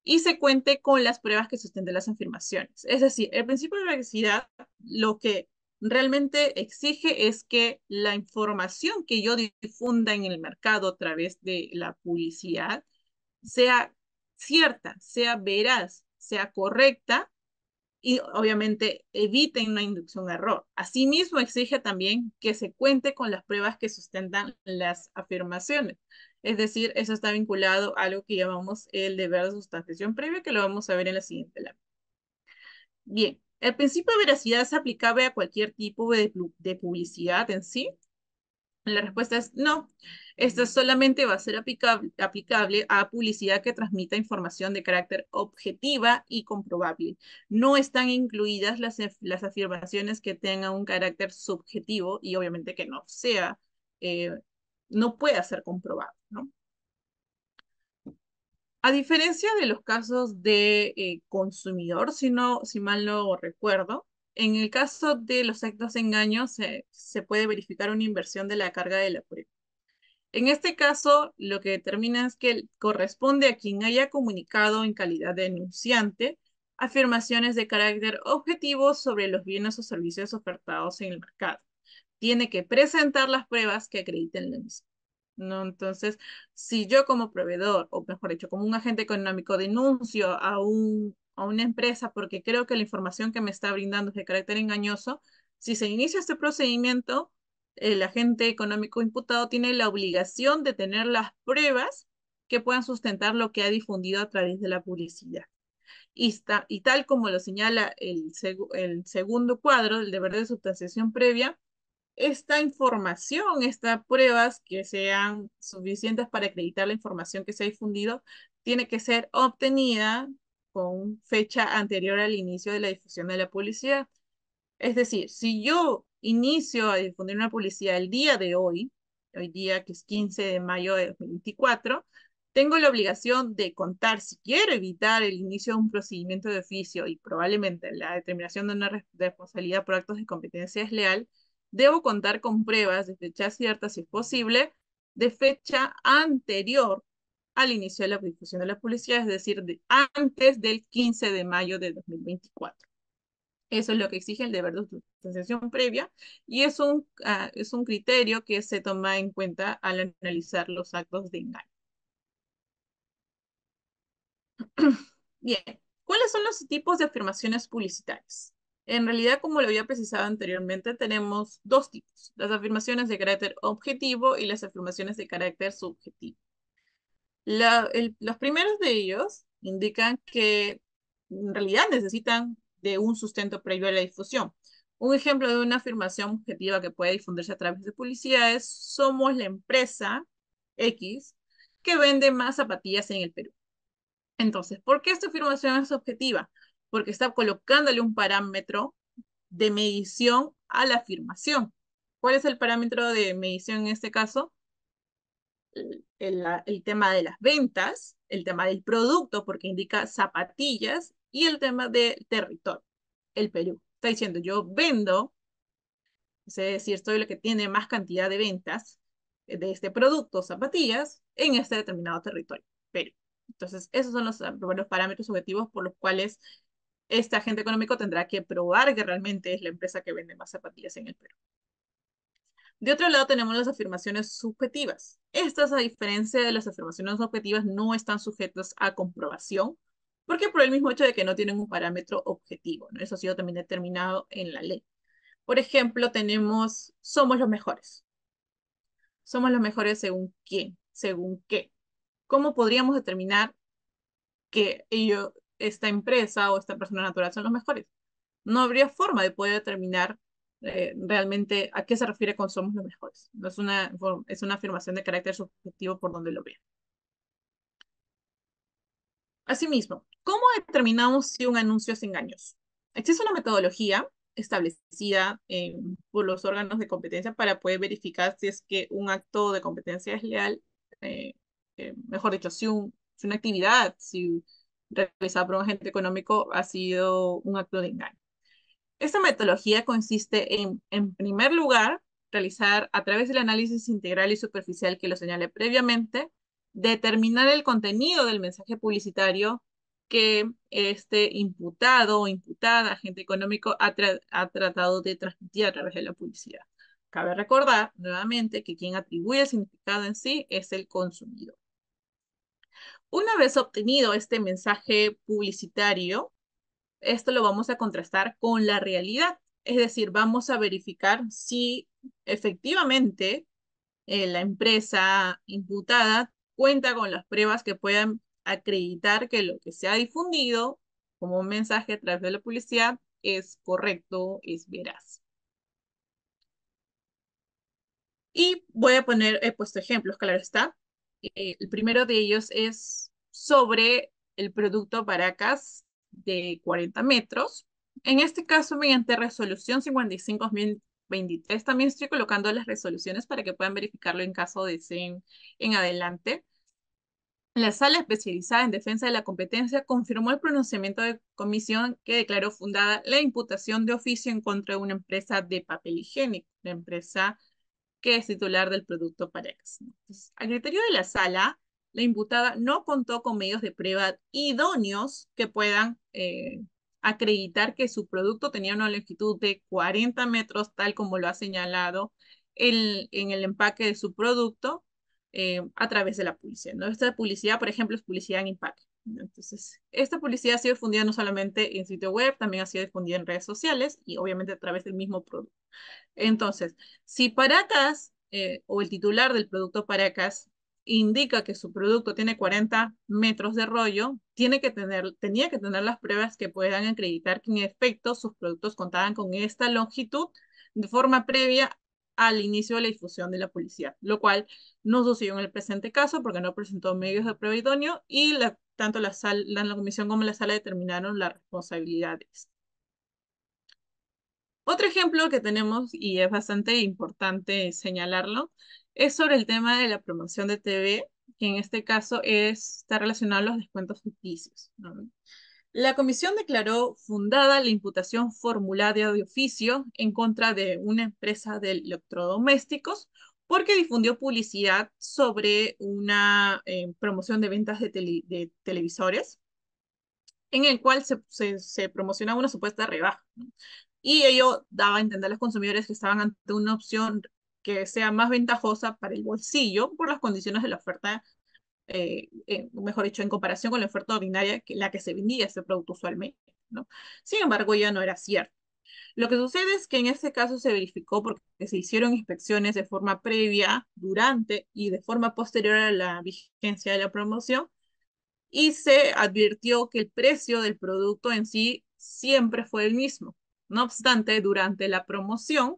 y se cuente con las pruebas que sustenten las afirmaciones. Es decir, el principio de veracidad lo que realmente exige es que la información que yo difunda en el mercado a través de la publicidad sea cierta, sea veraz, sea correcta y obviamente eviten una inducción a error. Asimismo, exige también que se cuente con las pruebas que sustentan las afirmaciones. Es decir, eso está vinculado a algo que llamamos el deber de sustanciación previa, que lo vamos a ver en la siguiente lámina. Bien, el principio de veracidad es aplicable a cualquier tipo de publicidad en sí, la respuesta es no. Esto solamente va a ser aplicable, aplicable, a publicidad que transmita información de carácter objetiva y comprobable. No están incluidas las, las afirmaciones que tengan un carácter subjetivo y obviamente que no sea, eh, no pueda ser comprobado. ¿no? A diferencia de los casos de eh, consumidor, si, no, si mal no recuerdo, en el caso de los actos de engaño, se, se puede verificar una inversión de la carga de la prueba. En este caso, lo que determina es que corresponde a quien haya comunicado en calidad de denunciante afirmaciones de carácter objetivo sobre los bienes o servicios ofertados en el mercado. Tiene que presentar las pruebas que acrediten la misma. ¿no? Entonces, si yo como proveedor, o mejor dicho, como un agente económico denuncio a un a una empresa porque creo que la información que me está brindando es de carácter engañoso, si se inicia este procedimiento, el agente económico imputado tiene la obligación de tener las pruebas que puedan sustentar lo que ha difundido a través de la publicidad. Y, y tal como lo señala el, el segundo cuadro del deber de sustanciación previa, esta información, estas pruebas que sean suficientes para acreditar la información que se ha difundido, tiene que ser obtenida con fecha anterior al inicio de la difusión de la publicidad. Es decir, si yo inicio a difundir una publicidad el día de hoy, hoy día que es 15 de mayo de 2024, tengo la obligación de contar, si quiero evitar el inicio de un procedimiento de oficio y probablemente la determinación de una responsabilidad por actos de competencia desleal, debo contar con pruebas de fecha cierta, si es posible, de fecha anterior al inicio de la difusión de la publicidad, es decir, antes del 15 de mayo de 2024. Eso es lo que exige el deber de sustanciación previa y es un, ah, es un criterio que se toma en cuenta al analizar los actos de engaño. Bien, ¿cuáles son los tipos de afirmaciones publicitarias? En realidad, como lo había precisado anteriormente, tenemos dos tipos, las afirmaciones de carácter objetivo y las afirmaciones de carácter subjetivo los primeros de ellos indican que en realidad necesitan de un sustento previo a la difusión. Un ejemplo de una afirmación objetiva que puede difundirse a través de publicidad es somos la empresa X que vende más zapatillas en el Perú. Entonces, ¿por qué esta afirmación es objetiva? Porque está colocándole un parámetro de medición a la afirmación. ¿Cuál es el parámetro de medición en este caso? El, tema de las ventas, el tema del producto, porque indica zapatillas, y el tema del territorio, el Perú. Está diciendo, yo vendo, es decir, soy lo que tiene más cantidad de ventas de este producto, zapatillas, en este determinado territorio, Perú. Entonces, esos son los, los parámetros objetivos por los cuales este agente económico tendrá que probar que realmente es la empresa que vende más zapatillas en el Perú. De otro lado tenemos las afirmaciones subjetivas. Estas, a diferencia de las afirmaciones objetivas, no están sujetas a comprobación, porque por el mismo hecho de que no tienen un parámetro objetivo. ¿no? Eso ha sido también determinado en la ley. Por ejemplo, tenemos, somos los mejores. Somos los mejores según quién, según qué. ¿Cómo podríamos determinar que ellos, esta empresa o esta persona natural son los mejores? No habría forma de poder determinar eh, realmente a qué se refiere con somos los mejores. No es una, es una afirmación de carácter subjetivo por donde lo vean. Asimismo, ¿cómo determinamos si un anuncio es engañoso? Existe una metodología establecida eh, por los órganos de competencia para poder verificar si es que un acto de competencia es leal, eh, eh, mejor dicho, si, una actividad, si realizada por un agente económico ha sido un acto de engaño. Esta metodología consiste en, en primer lugar, realizar a través del análisis integral y superficial que lo señale previamente, determinar el contenido del mensaje publicitario que este imputado o imputada, agente económico, ha, tratado de transmitir a través de la publicidad. Cabe recordar nuevamente que quien atribuye el significado en sí es el consumidor. Una vez obtenido este mensaje publicitario, esto lo vamos a contrastar con la realidad. Es decir, vamos a verificar si efectivamente eh, la empresa imputada cuenta con las pruebas que puedan acreditar que lo que se ha difundido como un mensaje a través de la publicidad es correcto, es veraz. Y voy a poner, he puesto ejemplos, claro está. Eh, el primero de ellos es sobre el producto Paracas de 40 metros. En este caso, mediante resolución 55.023, también estoy colocando las resoluciones para que puedan verificarlo en caso de ser en adelante. La sala especializada en defensa de la competencia confirmó el pronunciamiento de comisión que declaró fundada la imputación de oficio en contra de una empresa de papel higiénico, la empresa que es titular del producto Parex. Entonces, a criterio de la sala, la imputada no contó con medios de prueba idóneos que puedan eh, acreditar que su producto tenía una longitud de 40 metros, tal como lo ha señalado en el empaque de su producto, eh, a través de la publicidad. ¿no? Esta publicidad, por ejemplo, es publicidad en impacto. Entonces, esta publicidad ha sido difundida no solamente en sitio web, también ha sido difundida en redes sociales y obviamente a través del mismo producto. Entonces, si Paracas eh, o el titular del producto Paracas indica que su producto tiene 40 metros de rollo, tiene que tener, tenía que tener las pruebas que puedan acreditar que en efecto sus productos contaban con esta longitud de forma previa al inicio de la difusión de la publicidad, lo cual no sucedió en el presente caso porque no presentó medios de prueba idóneo y tanto la, la, comisión como la sala determinaron las responsabilidades. Otro ejemplo que tenemos, y es bastante importante señalarlo, es sobre el tema de la promoción de TV, que en este caso está relacionado a los descuentos ficticios. La comisión declaró fundada la imputación formularia de oficio en contra de una empresa de electrodomésticos porque difundió publicidad sobre una eh, promoción de ventas de, televisores en el cual se, promocionaba una supuesta rebaja. Y ello daba a entender a los consumidores que estaban ante una opción que sea más ventajosa para el bolsillo por las condiciones de la oferta eh, eh, mejor dicho, en comparación con la oferta ordinaria, que la que se vendía ese producto usualmente. ¿no? Sin embargo, ya no era cierto. Lo que sucede es que en este caso se verificó porque se hicieron inspecciones de forma previa, durante y de forma posterior a la vigencia de la promoción y se advirtió que el precio del producto en sí siempre fue el mismo. No obstante, durante la promoción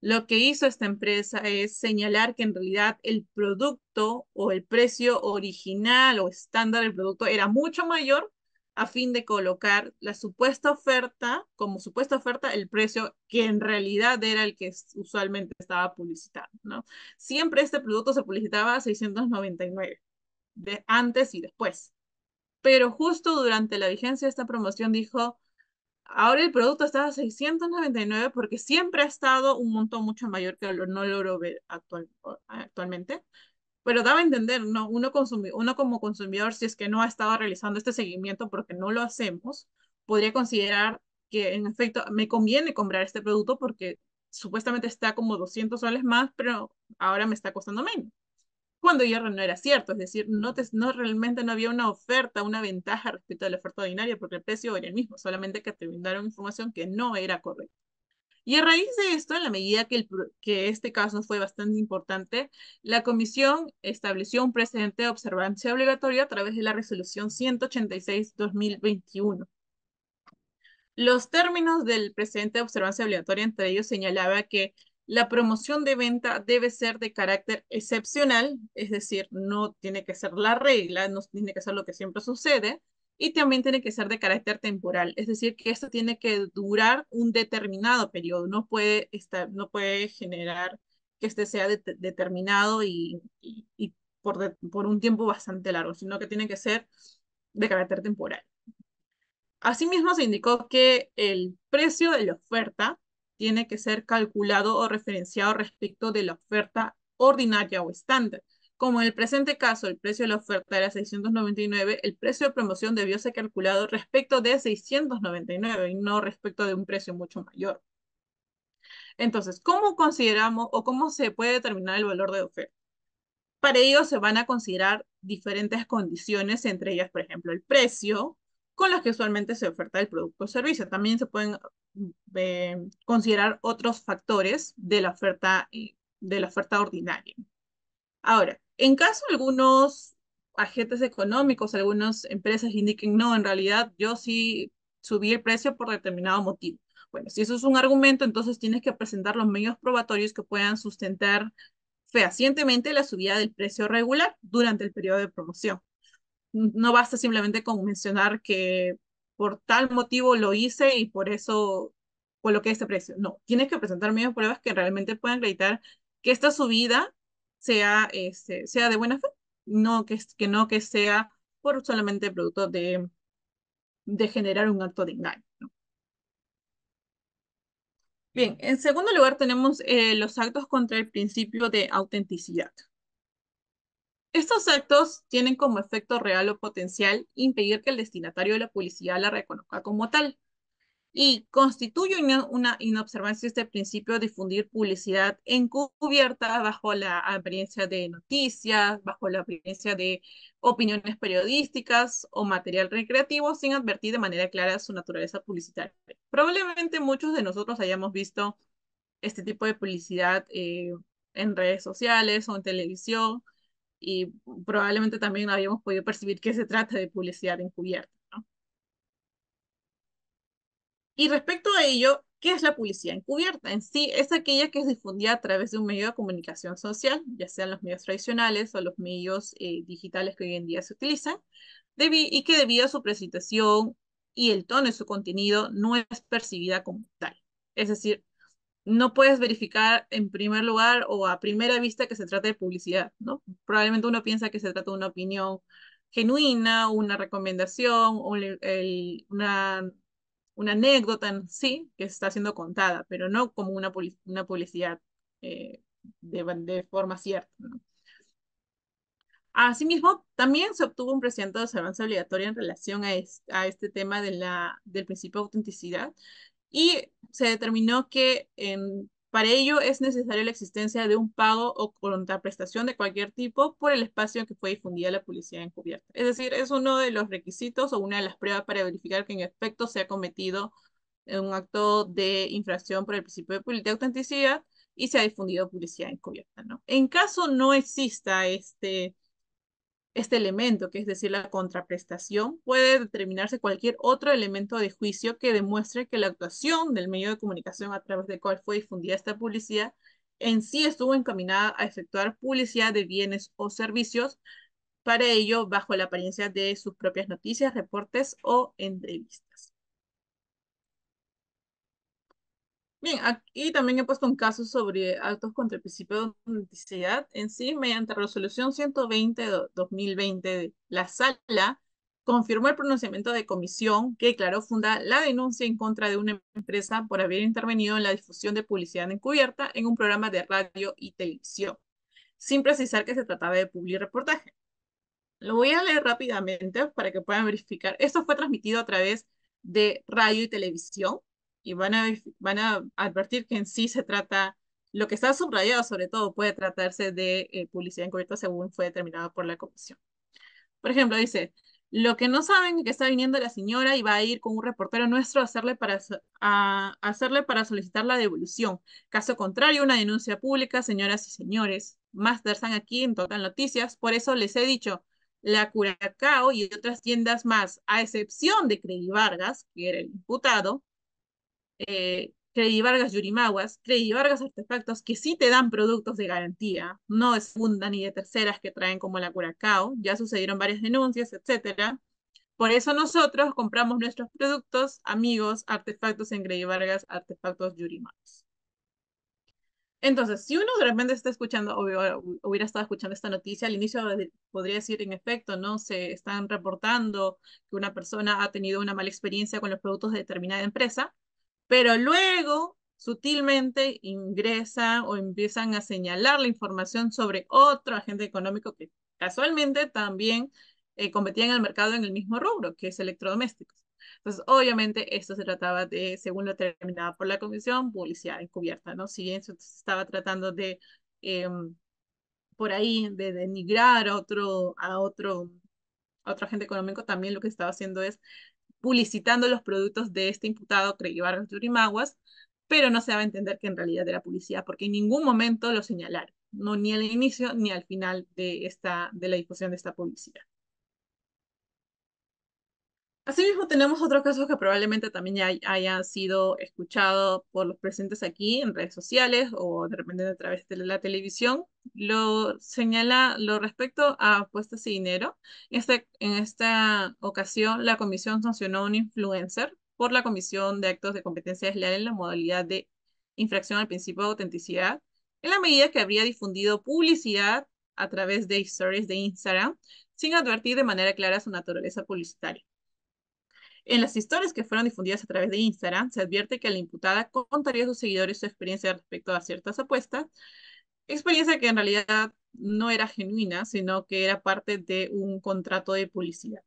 Lo que hizo esta empresa es señalar que en realidad el producto o el precio original o estándar del producto era mucho mayor a fin de colocar la supuesta oferta, como supuesta oferta, el precio que en realidad era el que usualmente estaba publicitado, ¿no? Siempre este producto se publicitaba a 699, de antes y después. Pero justo durante la vigencia de esta promoción dijo, ahora el producto está a 699 porque siempre ha estado un monto mucho mayor que lo, no logro ver actual, actualmente pero daba a entender, ¿no? Uno, uno como consumidor, si es que no ha estado realizando este seguimiento porque no lo hacemos, podría considerar que en efecto me conviene comprar este producto porque supuestamente está como 200 soles más, pero ahora me está costando menos. Cuando ya no era cierto, es decir, no, te, no realmente no había una oferta, una ventaja respecto a la oferta ordinaria porque el precio era el mismo, solamente que te brindaron información que no era correcta. Y a raíz de esto, en la medida que, el, que este caso fue bastante importante, la Comisión estableció un precedente de observancia obligatoria a través de la resolución 186-2021. Los términos del precedente de observancia obligatoria, entre ellos señalaba que la promoción de venta debe ser de carácter excepcional, es decir, no tiene que ser la regla, no tiene que ser lo que siempre sucede, y también tiene que ser de carácter temporal, es decir, que esto tiene que durar un determinado periodo, no puede, estar, no puede generar que este sea determinado y, por un tiempo bastante largo, sino que tiene que ser de carácter temporal. Asimismo, se indicó que el precio de la oferta tiene que ser calculado o referenciado respecto de la oferta ordinaria o estándar. Como en el presente caso el precio de la oferta era 699, el precio de promoción debió ser calculado respecto de 699 y no respecto de un precio mucho mayor. Entonces, ¿cómo consideramos o cómo se puede determinar el valor de oferta? Para ello se van a considerar diferentes condiciones, entre ellas, por ejemplo, el precio con las que usualmente se oferta el producto o servicio. También se pueden eh, considerar otros factores de la oferta, eh, de la oferta ordinaria. Ahora, en caso algunos agentes económicos, algunas empresas indiquen, no, en realidad yo sí subí el precio por determinado motivo. Bueno, si eso es un argumento, entonces tienes que presentar los medios probatorios que puedan sustentar fehacientemente la subida del precio regular durante el periodo de promoción. No basta simplemente con mencionar que por tal motivo lo hice y por eso coloqué este precio. No, tienes que presentar medios pruebas que realmente puedan acreditar que esta subida sea, este, sea de buena fe, no que, que no que sea por solamente producto de, de generar un acto de engaño. Bien, en segundo lugar tenemos eh, los actos contra el principio de autenticidad. Estos actos tienen como efecto real o potencial impedir que el destinatario de la publicidad la reconozca como tal y constituye una, inobservancia este principio de difundir publicidad encubierta bajo la apariencia de noticias, bajo la apariencia de opiniones periodísticas o material recreativo sin advertir de manera clara su naturaleza publicitaria. Probablemente muchos de nosotros hayamos visto este tipo de publicidad eh, en redes sociales o en televisión y probablemente también habíamos podido percibir que se trata de publicidad encubierta. Y respecto a ello, ¿qué es la publicidad encubierta? En sí, es aquella que es difundida a través de un medio de comunicación social, ya sean los medios tradicionales o los medios eh, digitales que hoy en día se utilizan, y que debido a su presentación y el tono de su contenido no es percibida como tal. Es decir, no puedes verificar en primer lugar o a primera vista que se trata de publicidad, ¿no? Probablemente uno piensa que se trata de una opinión genuina, una recomendación, o una anécdota en sí que está siendo contada, pero no como una, publicidad eh, de, forma cierta. Asimismo, también se obtuvo un presidente de observancia obligatoria en relación a, este tema del principio de autenticidad y se determinó que para ello es necesaria la existencia de un pago o contraprestación de cualquier tipo por el espacio en que fue difundida la publicidad encubierta. Es decir, es uno de los requisitos o una de las pruebas para verificar que en efecto se ha cometido un acto de infracción por el principio de, autenticidad y se ha difundido publicidad encubierta. ¿no? En caso no exista este, este elemento, que es decir, la contraprestación, puede determinarse cualquier otro elemento de juicio que demuestre que la actuación del medio de comunicación a través del cual fue difundida esta publicidad en sí estuvo encaminada a efectuar publicidad de bienes o servicios, para ello bajo la apariencia de sus propias noticias, reportes o entrevistas. Bien, aquí también he puesto un caso sobre actos contra el principio de autenticidad en sí, mediante resolución 120 de 2020, la sala confirmó el pronunciamiento de comisión que declaró funda la denuncia en contra de una empresa por haber intervenido en la difusión de publicidad encubierta en un programa de radio y televisión, sin precisar que se trataba de reportaje. Lo voy a leer rápidamente para que puedan verificar. Esto fue transmitido a través de radio y televisión y van a, van a advertir que en sí se trata, lo que está subrayado sobre todo puede tratarse de eh, publicidad encubierta según fue determinado por la comisión. Por ejemplo, dice, lo que no saben es que está viniendo la señora y va a ir con un reportero nuestro a hacerle para, a hacerle para solicitar la devolución. Caso contrario, una denuncia pública, señoras y señores. Más están aquí en Total Noticias. Por eso les he dicho, la Curacao y otras tiendas más, a excepción de Credi Vargas, que era el imputado, eh, Credi Vargas Yurimaguas, Credi Vargas Artefactos, que sí te dan productos de garantía, no es funda ni de terceras que traen como la Curacao, ya sucedieron varias denuncias, etcétera. Por eso nosotros compramos nuestros productos, amigos, artefactos en Credi Vargas, artefactos Yurimaguas. Entonces, si uno de repente está escuchando, o hubiera estado escuchando esta noticia, al inicio podría decir, en efecto, ¿no? Se están reportando que una persona ha tenido una mala experiencia con los productos de determinada empresa, pero luego sutilmente ingresa o empiezan a señalar la información sobre otro agente económico que casualmente también eh, competía en el mercado en el mismo rubro, que es electrodomésticos. Entonces, obviamente, esto se trataba de, según lo determinado por la comisión, publicidad encubierta, ¿no? Si bien se estaba tratando de, em, por ahí, de denigrar a otro, a otro, a otro agente económico, también lo que estaba haciendo es publicitando los productos de este imputado, Craig Vargas pero no se daba a entender que en realidad era publicidad, porque en ningún momento lo señalaron, ni al inicio ni al final de, esta, de la difusión de esta publicidad. Asimismo, tenemos otro caso que probablemente también ya haya sido escuchado por los presentes aquí en redes sociales o de repente a través de la televisión. Lo señala lo respecto a apuestas y dinero. Este, en esta ocasión, la comisión sancionó a un influencer por la comisión de actos de competencia desleal en la modalidad de infracción al principio de autenticidad, en la medida que habría difundido publicidad a través de stories de Instagram sin advertir de manera clara su naturaleza publicitaria. En las historias que fueron difundidas a través de Instagram, se advierte que la imputada contaría a sus seguidores su experiencia respecto a ciertas apuestas, experiencia que en realidad no era genuina, sino que era parte de un contrato de publicidad.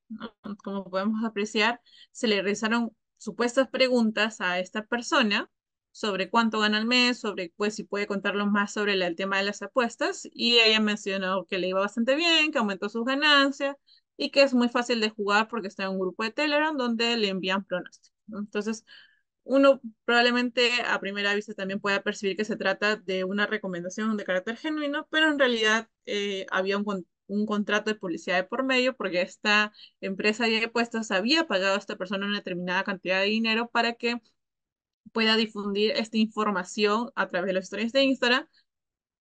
Como podemos apreciar, se le realizaron supuestas preguntas a esta persona sobre cuánto gana al mes, sobre pues si puede contarlo más sobre el tema de las apuestas, y ella mencionó que le iba bastante bien, que aumentó sus ganancias, y que es muy fácil de jugar porque está en un grupo de Telegram donde le envían pronósticos. Entonces, uno probablemente a primera vista también pueda percibir que se trata de una recomendación de carácter genuino, pero en realidad eh, había un, un, contrato de publicidad de por medio porque esta empresa de apuestas había pagado a esta persona una determinada cantidad de dinero para que pueda difundir esta información a través de las historias de Instagram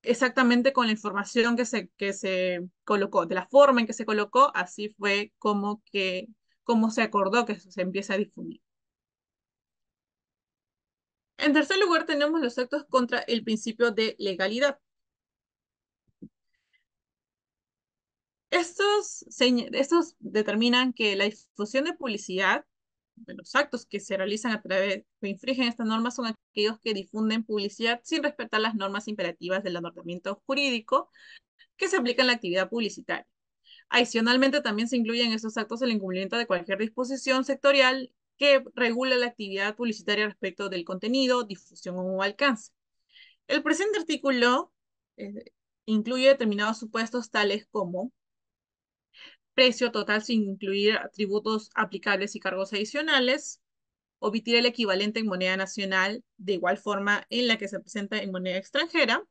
exactamente con la información que se, que se colocó, de la forma en que se colocó, así fue como, que, como se acordó que se empieza a difundir. En tercer lugar, tenemos los actos contra el principio de legalidad. Estos, estos determinan que la difusión de publicidad los actos que se realizan a través, que infringen esta norma son aquellos que difunden publicidad sin respetar las normas imperativas del ordenamiento jurídico que se aplican en la actividad publicitaria. Adicionalmente, también se incluyen en estos actos el incumplimiento de cualquier disposición sectorial que regula la actividad publicitaria respecto del contenido, difusión o alcance. El presente artículo eh, incluye determinados supuestos tales como precio total sin incluir atributos aplicables y cargos adicionales, omitir el equivalente en moneda nacional de igual forma en la que se presenta en moneda extranjera,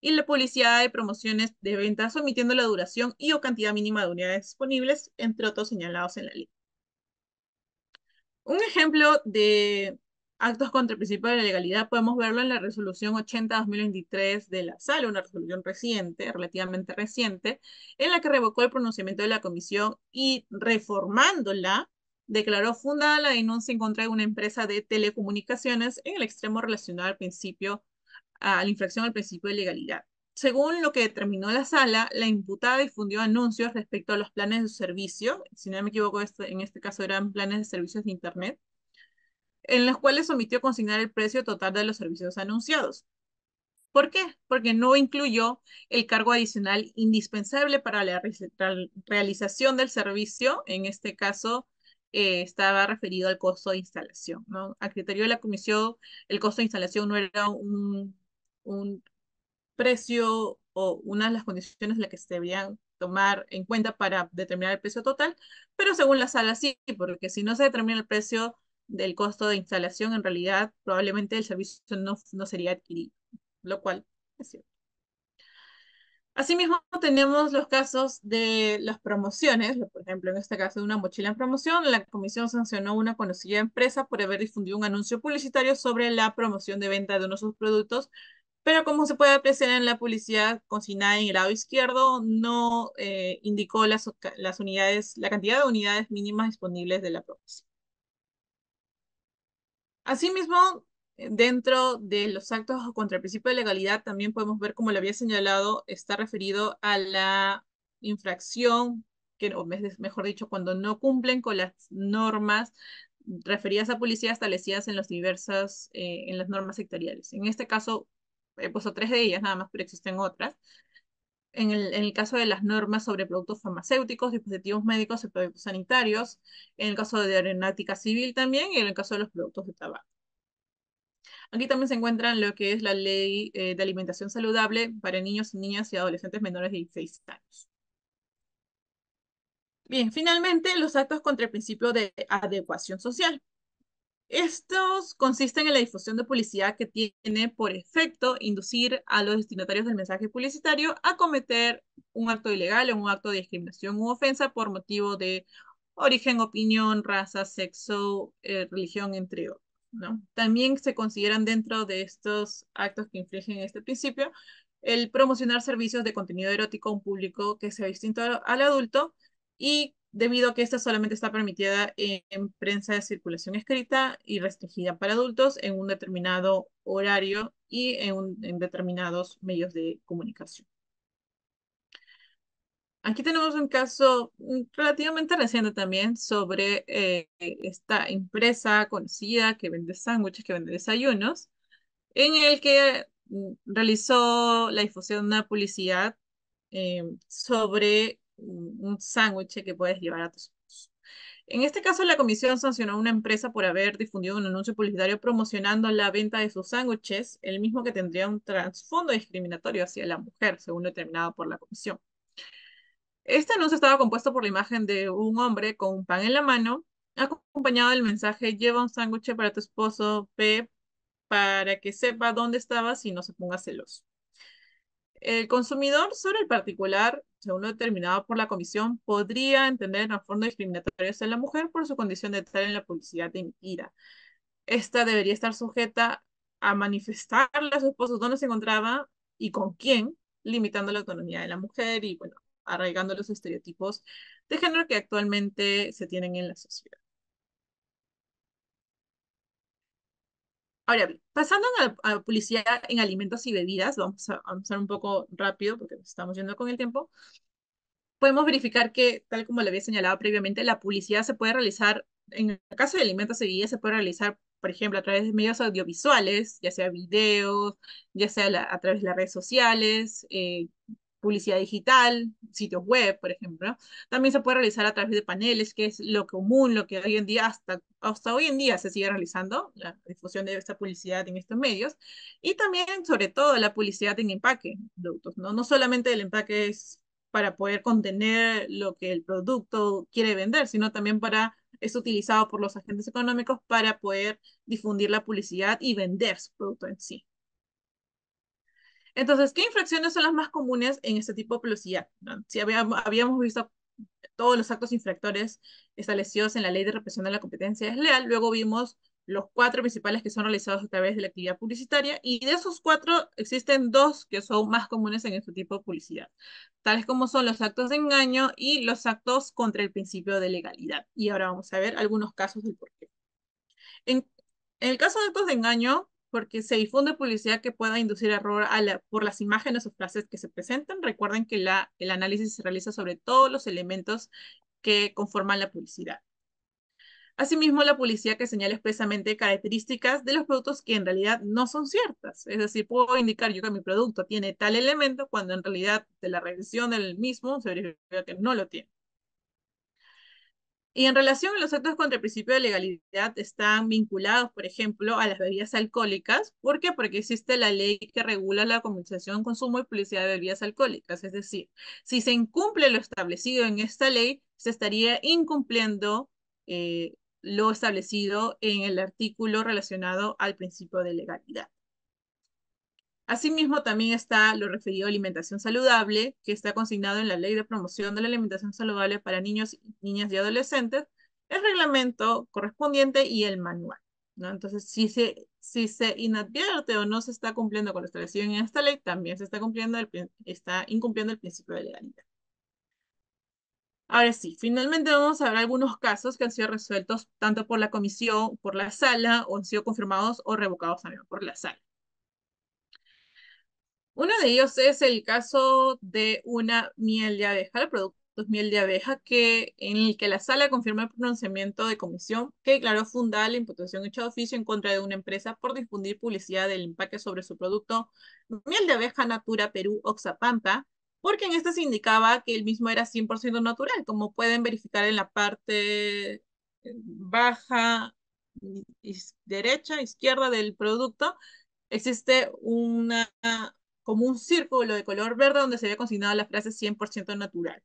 y la publicidad de promociones de ventas omitiendo la duración y o cantidad mínima de unidades disponibles, entre otros señalados en la ley. Un ejemplo de actos contra el principio de la legalidad podemos verlo en la resolución 80-2023 de la sala, una resolución reciente, relativamente reciente, en la que revocó el pronunciamiento de la comisión y reformándola, declaró fundada la denuncia en contra de una empresa de telecomunicaciones en el extremo relacionado al principio, a la infracción al principio de legalidad. Según lo que determinó la sala, la imputada difundió anuncios respecto a los planes de servicio, si no me equivoco, en este caso eran planes de servicios de Internet, en los cuales omitió consignar el precio total de los servicios anunciados. ¿Por qué? Porque no incluyó el cargo adicional indispensable para la realización del servicio, en este caso eh, estaba referido al costo de instalación. ¿no? A criterio de la comisión, el costo de instalación no era un, un precio o una de las condiciones en las que se debían tomar en cuenta para determinar el precio total, pero según la sala sí, porque si no se determina el precio del costo de instalación, en realidad probablemente el servicio no, no sería adquirido, lo cual es cierto. Asimismo, tenemos los casos de las promociones, por ejemplo, en este caso de una mochila en promoción, la comisión sancionó una conocida empresa por haber difundido un anuncio publicitario sobre la promoción de venta de uno de sus productos, pero como se puede apreciar en la publicidad consignada en el lado izquierdo, no eh, indicó las, las unidades, la cantidad de unidades mínimas disponibles de la promoción. Asimismo, dentro de los actos contra el principio de legalidad, también podemos ver, como le había señalado, está referido a la infracción, o mejor dicho, cuando no cumplen con las normas referidas a policía establecidas en, los diversas, eh, en las normas sectoriales. En este caso, he puesto tres de ellas nada más, pero existen otras. En el, en el, caso de las normas sobre productos farmacéuticos, dispositivos médicos y productos sanitarios, en el caso de aeronáutica civil también, y en el caso de los productos de tabaco. Aquí también se encuentran lo que es la ley eh, de alimentación saludable para niños, niñas y adolescentes menores de 16 años. Bien, finalmente, los actos contra el principio de adecuación social. Estos consisten en la difusión de publicidad que tiene por efecto inducir a los destinatarios del mensaje publicitario a cometer un acto ilegal o un acto de discriminación u ofensa por motivo de origen, opinión, raza, sexo, eh, religión, entre otros. También se consideran dentro de estos actos que infringen este principio el promocionar servicios de contenido erótico a un público que sea distinto al adulto y debido a que esta solamente está permitida en prensa de circulación escrita y restringida para adultos en un determinado horario y en, determinados medios de comunicación. Aquí tenemos un caso relativamente reciente también sobre eh, esta empresa conocida que vende sándwiches, que vende desayunos, en el que mm, realizó la difusión de una publicidad eh, sobre un sándwich que puedes llevar a tus En este caso, la comisión sancionó a una empresa por haber difundido un anuncio publicitario promocionando la venta de sus sándwiches, el mismo que tendría un trasfondo discriminatorio hacia la mujer, según determinado por la comisión. Este anuncio estaba compuesto por la imagen de un hombre con un pan en la mano, acompañado del mensaje, lleva un sándwich para tu esposo, P, para que sepa dónde estabas y no se ponga celoso. El consumidor sobre el particular, según lo determinado por la comisión, podría entender a fondo discriminatorio hacia la mujer por su condición de estar en la publicidad emitida. Esta debería estar sujeta a manifestarle a su esposo dónde se encontraba y con quién, limitando la autonomía de la mujer y, bueno, arraigando los estereotipos de género que actualmente se tienen en la sociedad. Ahora pasando a, la publicidad en alimentos y bebidas, vamos a avanzar un poco rápido porque estamos yendo con el tiempo. Podemos verificar que, tal como le había señalado previamente, la publicidad se puede realizar, en el caso de alimentos y bebidas, se puede realizar, por ejemplo, a través de medios audiovisuales, ya sea videos, ya sea a través de las redes sociales, eh, publicidad digital, sitios web, por ejemplo. También se puede realizar a través de paneles, que es lo común, lo que hoy en día, hasta, hasta hoy en día se sigue realizando, la difusión de esta publicidad en estos medios. Y también, sobre todo, la publicidad en empaque de productos, ¿no? No solamente el empaque es para poder contener lo que el producto quiere vender, sino también para es utilizado por los agentes económicos para poder difundir la publicidad y vender su producto en sí. Entonces, ¿qué infracciones son las más comunes en este tipo de publicidad? ¿no? Si habíamos, habíamos visto todos los actos infractores establecidos en la Ley de Represión de la Competencia Desleal, luego vimos los cuatro principales que son realizados a través de la actividad publicitaria y de esos cuatro existen dos que son más comunes en este tipo de publicidad, tales como son los actos de engaño y los actos contra el principio de legalidad. Y ahora vamos a ver algunos casos del porqué. En, en el caso de actos de engaño, porque se difunde publicidad que pueda inducir error a la, por las imágenes o frases que se presentan. Recuerden que la, el análisis se realiza sobre todos los elementos que conforman la publicidad. Asimismo, la publicidad que señala expresamente características de los productos que en realidad no son ciertas. Es decir, puedo indicar yo que mi producto tiene tal elemento cuando en realidad de la revisión del mismo se verifica que no lo tiene. Y en relación a los actos contra el principio de legalidad, están vinculados, por ejemplo, a las bebidas alcohólicas. ¿Por qué? Porque existe la ley que regula la comercialización, consumo y publicidad de bebidas alcohólicas. Es decir, si se incumple lo establecido en esta ley, se estaría incumpliendo eh, lo establecido en el artículo relacionado al principio de legalidad. Asimismo, también está lo referido a alimentación saludable, que está consignado en la Ley de Promoción de la Alimentación Saludable para Niños, Niñas y Adolescentes, el reglamento correspondiente y el manual. Entonces, si se, si inadvierte o no se está cumpliendo con lo establecido en esta ley, también se está, está incumpliendo el principio de legalidad. Ahora sí, finalmente vamos a ver algunos casos que han sido resueltos tanto por la comisión, por la sala, o han sido confirmados o revocados también por la sala. Uno de ellos es el caso de una miel de abeja, el producto miel de abeja, que, en el que la sala confirma el pronunciamiento de comisión que declaró fundada la imputación hecha de oficio en contra de una empresa por difundir publicidad del empaque sobre su producto miel de abeja Natura Perú Oxapampa, porque en este se indicaba que el mismo era 100% natural, como pueden verificar en la parte baja, derecha, izquierda del producto, existe una como un círculo de color verde donde se había consignado la frase 100% natural.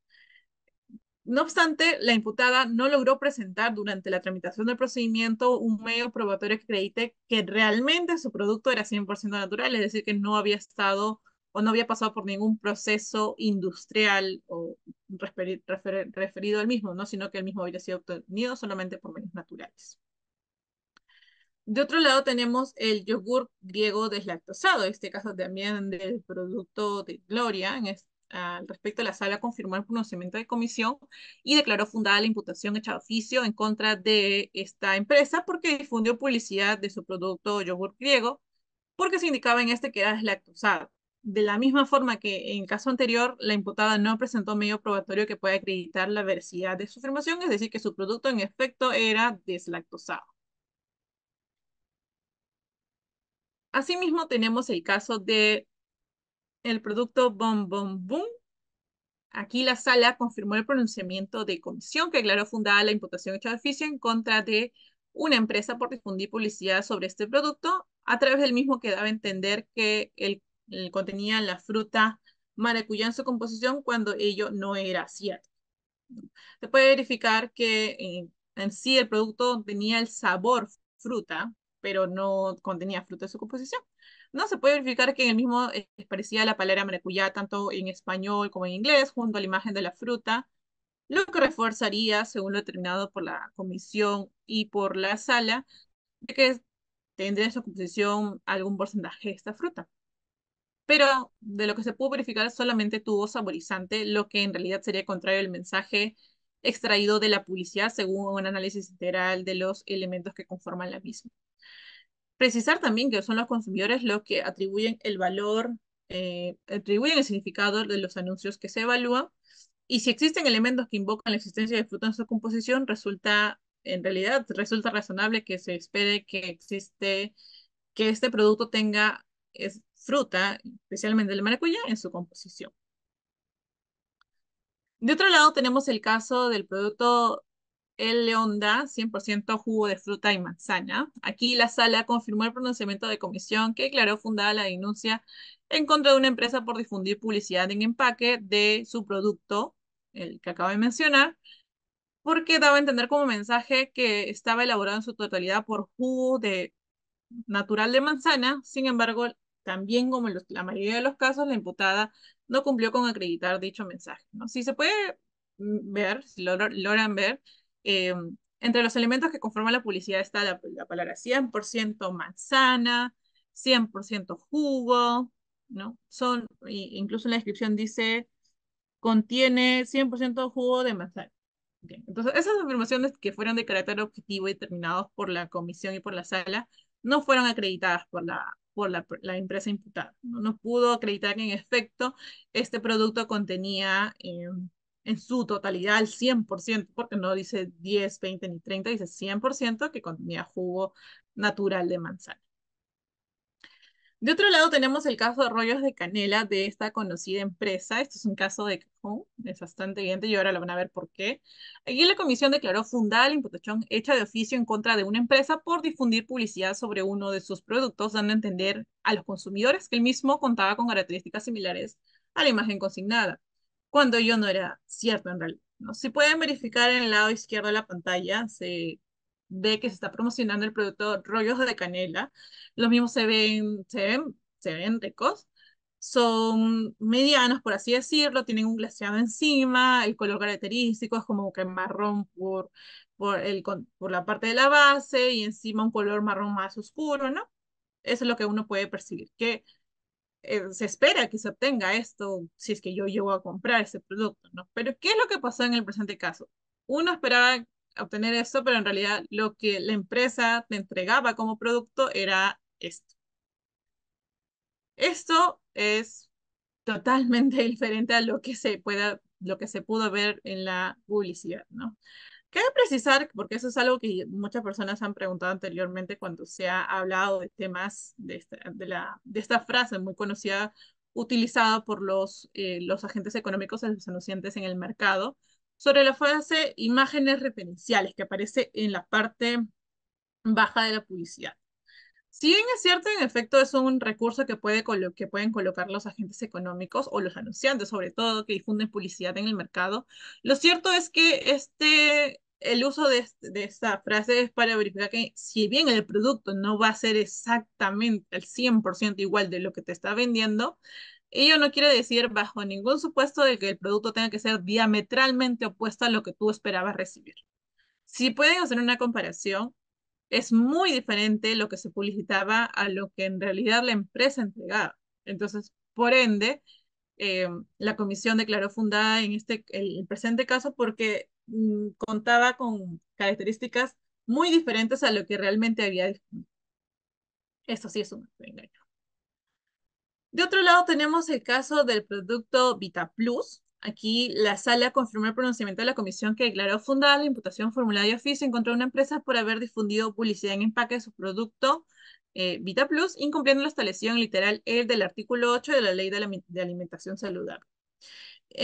No obstante, la imputada no logró presentar durante la tramitación del procedimiento un medio probatorio que acredite que realmente su producto era 100% natural, es decir, que no había estado o no había pasado por ningún proceso industrial o referido al mismo, ¿no? sino que el mismo había sido obtenido solamente por medios naturales. De otro lado tenemos el yogur griego deslactosado, en este caso también del producto de Gloria. En al respecto, la sala confirmó el pronunciamiento de comisión y declaró fundada la imputación hecha oficio en contra de esta empresa porque difundió publicidad de su producto yogur griego porque se indicaba en este que era deslactosado. De la misma forma que en caso anterior, la imputada no presentó medio probatorio que pueda acreditar la veracidad de su afirmación, es decir, que su producto en efecto era deslactosado. Asimismo, tenemos el caso de el producto Bom Bom Boom. Aquí la sala confirmó el pronunciamiento de comisión que declaró fundada la imputación hecha de oficio en contra de una empresa por difundir publicidad sobre este producto, a través del mismo que daba a entender que el, contenía la fruta maracuyá en su composición cuando ello no era cierto. Se puede verificar que en, en sí el producto tenía el sabor fruta, pero no contenía fruta de su composición. No se puede verificar que en el mismo eh, parecía la palabra maracuyá tanto en español como en inglés, junto a la imagen de la fruta, lo que reforzaría, según lo determinado por la comisión y por la sala, de que tendría en su composición algún porcentaje de esta fruta. Pero de lo que se pudo verificar solamente tuvo saborizante, lo que en realidad sería contrario al mensaje extraído de la publicidad según un análisis integral de los elementos que conforman la misma. Precisar también que son los consumidores los que atribuyen el valor, eh, atribuyen el significado de los anuncios que se evalúan. Y si existen elementos que invocan la existencia de fruta en su composición, resulta, en realidad, resulta razonable que se espere que existe, que este producto tenga fruta, especialmente el maracuyá, en su composición. De otro lado, tenemos el caso del producto el Leonda 100% jugo de fruta y manzana. Aquí la sala confirmó el pronunciamiento de comisión que declaró fundada la denuncia en contra de una empresa por difundir publicidad en empaque de su producto, el que acabo de mencionar, porque daba a entender como mensaje que estaba elaborado en su totalidad por jugo de natural de manzana, sin embargo, también como en la mayoría de los casos, la imputada no cumplió con acreditar dicho mensaje, ¿no? Si se puede mm, ver, si logr- logran ver, eh, entre los elementos que conforman la publicidad está la, la palabra 100% manzana, 100% jugo, ¿no? Son, incluso en la descripción dice, contiene 100% jugo de manzana. Entonces, esas afirmaciones que fueron de carácter objetivo y determinados por la comisión y por la sala no fueron acreditadas por la, por la, la empresa imputada. No, no pudo acreditar que en efecto este producto contenía eh, en su totalidad el 100%, porque no dice 10, 20 ni 30, dice 100% que contenía jugo natural de manzana. De otro lado tenemos el caso de rollos de canela de esta conocida empresa. Esto es un caso de cajón, es bastante evidente y ahora lo van a ver por qué. Aquí la comisión declaró fundada la imputación hecha de oficio en contra de una empresa por difundir publicidad sobre uno de sus productos, dando a entender a los consumidores que el mismo contaba con características similares a la imagen consignada, cuando ello no era cierto en realidad. Si pueden verificar en el lado izquierdo de la pantalla, se ve que se está promocionando el producto rollos de canela los mismos se ven, se ven, se ven ricos. Son medianos, por así decirlo, tienen un glaseado encima, el color característico es como que marrón por, por, el, por la parte de la base y encima un color marrón más oscuro, ¿no? Eso es lo que uno puede percibir, que eh, se espera que se obtenga esto si es que yo llego a comprar ese producto, ¿no? Pero ¿qué es lo que pasó en el presente caso? Uno esperaba obtener esto, pero en realidad lo que la empresa te entregaba como producto era esto. Esto es totalmente diferente a lo que se pueda, lo que se pudo ver en la publicidad, ¿no? Cabe precisar, porque eso es algo que muchas personas han preguntado anteriormente cuando se ha hablado de temas de esta, de esta frase muy conocida utilizada por los, eh, los agentes económicos los anunciantes en el mercado, sobre la frase imágenes referenciales que aparece en la parte baja de la publicidad. Si bien es cierto, en efecto, es un recurso que, puede que pueden colocar los agentes económicos o los anunciantes, sobre todo, que difunden publicidad en el mercado, lo cierto es que este, el uso de, de esta frase es para verificar que si bien el producto no va a ser exactamente el 100% igual de lo que te está vendiendo, ello no quiere decir bajo ningún supuesto de que el producto tenga que ser diametralmente opuesto a lo que tú esperabas recibir. Si pueden hacer una comparación, es muy diferente lo que se publicitaba a lo que en realidad la empresa entregaba. Entonces, por ende, eh, la comisión declaró fundada en este, el, presente caso porque mm, contaba con características muy diferentes a lo que realmente había difundido. Esto sí es un engaño. De otro lado tenemos el caso del producto Vita Plus. Aquí la sala confirmó el pronunciamiento de la comisión que declaró fundada la imputación formulada de oficio en contra una empresa por haber difundido publicidad en empaque de su producto eh, Vita Plus, incumpliendo la establecido en literal el del artículo 8 de la Ley de, la, de Alimentación Saludable.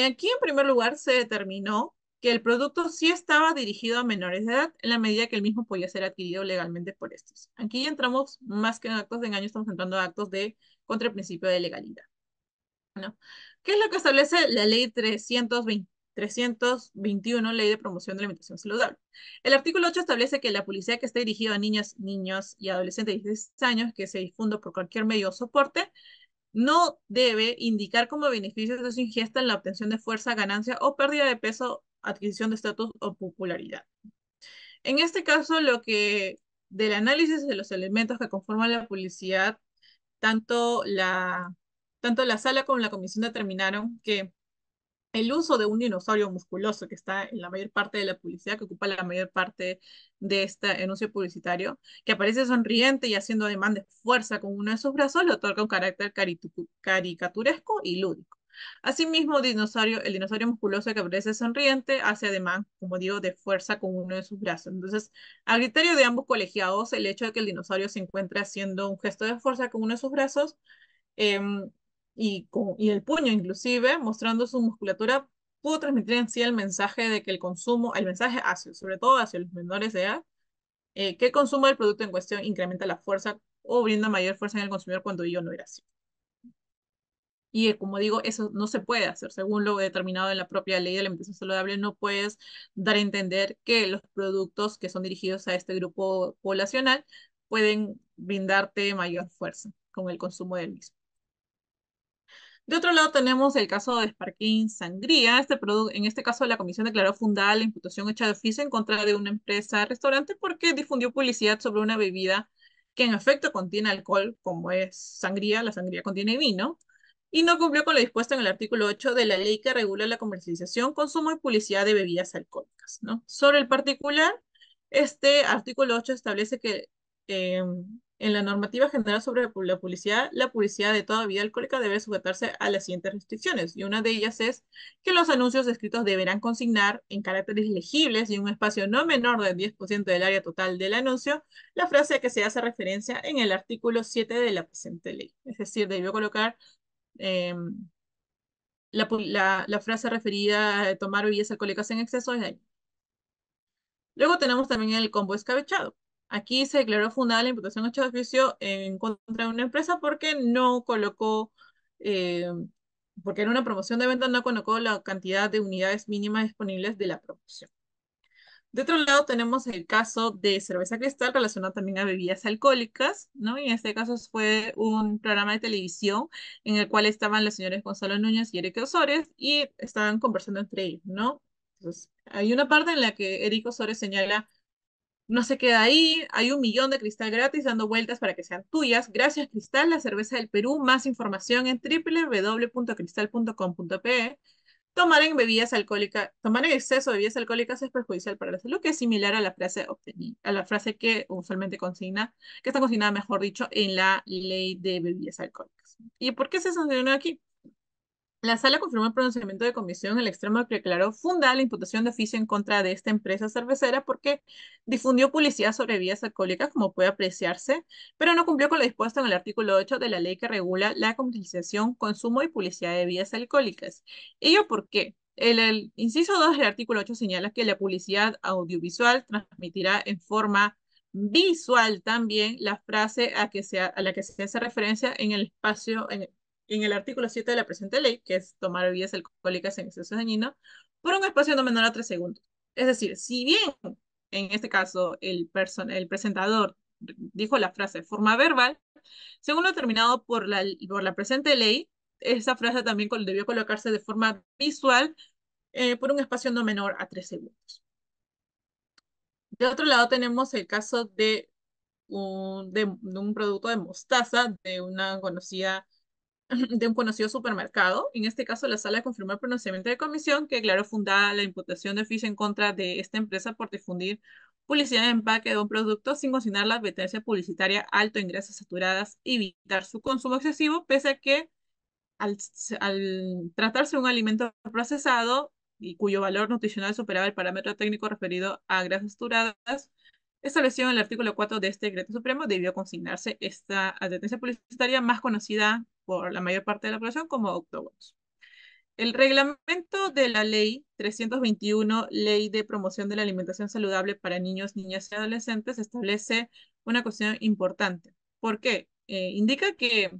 Aquí, en primer lugar, se determinó que el producto sí estaba dirigido a menores de edad en la medida que el mismo podía ser adquirido legalmente por estos. Aquí entramos más que en actos de engaño, estamos entrando a actos de contra el principio de legalidad. ¿Qué es lo que establece la ley 320, 321, Ley de Promoción de la Alimentación Saludable? El artículo 8 establece que la publicidad que esté dirigida a niños, niños y adolescentes de 16 años que se difunda por cualquier medio o soporte no debe indicar como beneficios de su ingesta la obtención de fuerza, ganancia o pérdida de peso, adquisición de estatus o popularidad. En este caso, lo que del análisis de los elementos que conforman la publicidad, tanto la, tanto la sala como la comisión determinaron que el uso de un dinosaurio musculoso que está en la mayor parte de la publicidad, que ocupa la mayor parte de este anuncio publicitario, que aparece sonriente y haciendo ademán de fuerza con uno de sus brazos, le otorga un carácter caricaturesco y lúdico. Asimismo, dinosaurio, el dinosaurio musculoso que aparece sonriente hace ademán, como digo, de fuerza con uno de sus brazos. Entonces, a criterio de ambos colegiados, el hecho de que el dinosaurio se encuentre haciendo un gesto de fuerza con uno de sus brazos eh, y, con, y el puño inclusive, mostrando su musculatura, pudo transmitir en sí el mensaje de que el consumo, el mensaje hacia, sobre todo hacia los menores de edad, eh, que el consumo del producto en cuestión incrementa la fuerza o brinda mayor fuerza en el consumidor cuando ello no era así. Y eh, como digo, eso no se puede hacer. Según lo determinado en la propia ley de alimentación saludable, no puedes dar a entender que los productos que son dirigidos a este grupo poblacional pueden brindarte mayor fuerza. con el consumo del mismo. De otro lado tenemos el caso de Sparking Sangría. Este en este caso la comisión declaró fundada la imputación hecha de oficio en contra de una empresa restaurante porque difundió publicidad sobre una bebida que en efecto contiene alcohol, como es sangría, la sangría contiene vino, y no cumplió con lo dispuesto en el artículo 8 de la ley que regula la comercialización, consumo y publicidad de bebidas alcohólicas. ¿no? Sobre el particular, este artículo 8 establece que em, en la normativa general sobre la publicidad, la publicidad de toda bebida alcohólica debe sujetarse a las siguientes restricciones, y una de ellas es que los anuncios escritos deberán consignar en caracteres legibles y un espacio no menor del 10% del área total del anuncio la frase a que se hace referencia en el artículo 7 de la presente ley. Es decir, debió colocar em, la, frase referida a tomar bebidas alcohólicas en exceso es Luego tenemos también el combo escabechado. Aquí se declaró fundada la imputación hecha de oficio en contra de una empresa porque no colocó, eh, porque era una promoción de venta, no colocó la cantidad de unidades mínimas disponibles de la promoción. De otro lado tenemos el caso de cerveza cristal relacionado también a bebidas alcohólicas, ¿no? Y en este caso fue un programa de televisión en el cual estaban los señores Gonzalo Núñez y Eric Osores y estaban conversando entre ellos, ¿no? Entonces, hay una parte en la que Eric Osores señala no se queda ahí, hay un millón de cristal gratis dando vueltas para que sean tuyas. Gracias Cristal, la cerveza del Perú. Más información en www.cristal.com.pe. Tomar en bebidas alcohólicas, tomar en exceso de bebidas alcohólicas es perjudicial para la salud, que es similar a la frase a la frase que usualmente consigna, que está consignada, mejor dicho, en la ley de bebidas alcohólicas. ¿Y por qué se sancionó aquí? La sala confirmó el pronunciamiento de comisión en el extremo que declaró fundada la imputación de oficio en contra de esta empresa cervecera porque difundió publicidad sobre vías alcohólicas, como puede apreciarse, pero no cumplió con lo dispuesto en el artículo 8 de la ley que regula la comercialización, consumo y publicidad de vías alcohólicas. ¿Ello por qué? El, inciso 2 del artículo 8 señala que la publicidad audiovisual transmitirá en forma visual también la frase a, a la que se hace referencia en el espacio, en, en el artículo 7 de la presente ley, que es tomar bebidas alcohólicas en exceso dañino, por un espacio no menor a 3 segundos. Es decir, si bien en este caso el, presentador dijo la frase de forma verbal, según lo determinado por la, por la presente ley, esa frase también debió colocarse de forma visual eh, por un espacio no menor a 3 segundos. De otro lado tenemos el caso de un, de un producto de mostaza de una conocida de un conocido supermercado. En este caso, la sala confirmó el pronunciamiento de comisión que declaró fundada la imputación de oficio en contra de esta empresa por difundir publicidad de empaque de un producto sin consignar la advertencia publicitaria alto en grasas saturadas y evitar su consumo excesivo, pese a que al, al tratarse de un alimento procesado y cuyo valor nutricional superaba el parámetro técnico referido a grasas saturadas, establecido en el artículo 4 de este decreto supremo, debió consignarse esta advertencia publicitaria más conocida por la mayor parte de la población como octógonos. El reglamento de la ley 321, Ley de Promoción de la Alimentación Saludable para Niños, Niñas y Adolescentes, establece una cuestión importante. ¿Por qué? Eh, indica que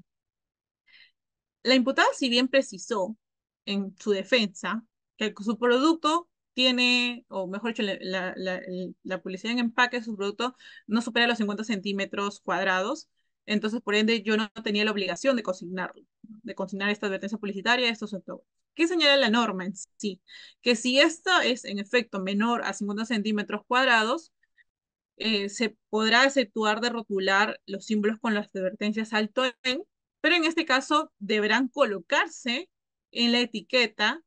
la imputada, si bien precisó en su defensa que su producto tiene, o mejor dicho, la, la, la, publicidad en empaque de su producto no supera los 50 centímetros cuadrados, entonces, por ende, yo no tenía la obligación de consignarlo, de consignar esta advertencia publicitaria, esto es todo. ¿Qué señala la norma en sí? Que si esta es en efecto menor a 50 centímetros cuadrados, eh, se podrá exceptuar de rotular los símbolos con las advertencias alto en, pero en este caso deberán colocarse en la etiqueta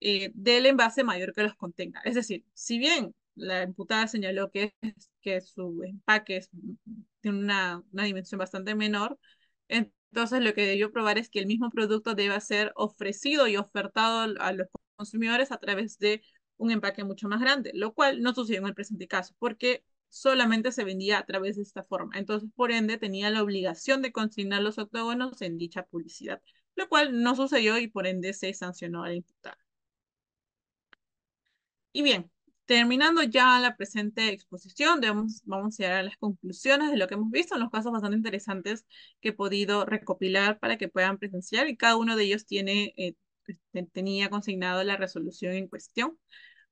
eh, del envase mayor que los contenga. Es decir, si bien la imputada señaló que, que su empaque es tiene una, una dimensión bastante menor. Entonces, lo que debió probar es que el mismo producto debe ser ofrecido y ofertado a los consumidores a través de un empaque mucho más grande, lo cual no sucedió en el presente caso, porque solamente se vendía a través de esta forma. Entonces, por ende, tenía la obligación de consignar los octógonos en dicha publicidad, lo cual no sucedió y por ende se sancionó a la imputada. Y bien, Terminando ya la presente exposición, vamos a llegar a las conclusiones de lo que hemos visto en los casos bastante interesantes que he podido recopilar para que puedan presenciar y cada uno de ellos tiene, eh, tenía consignado la resolución en cuestión.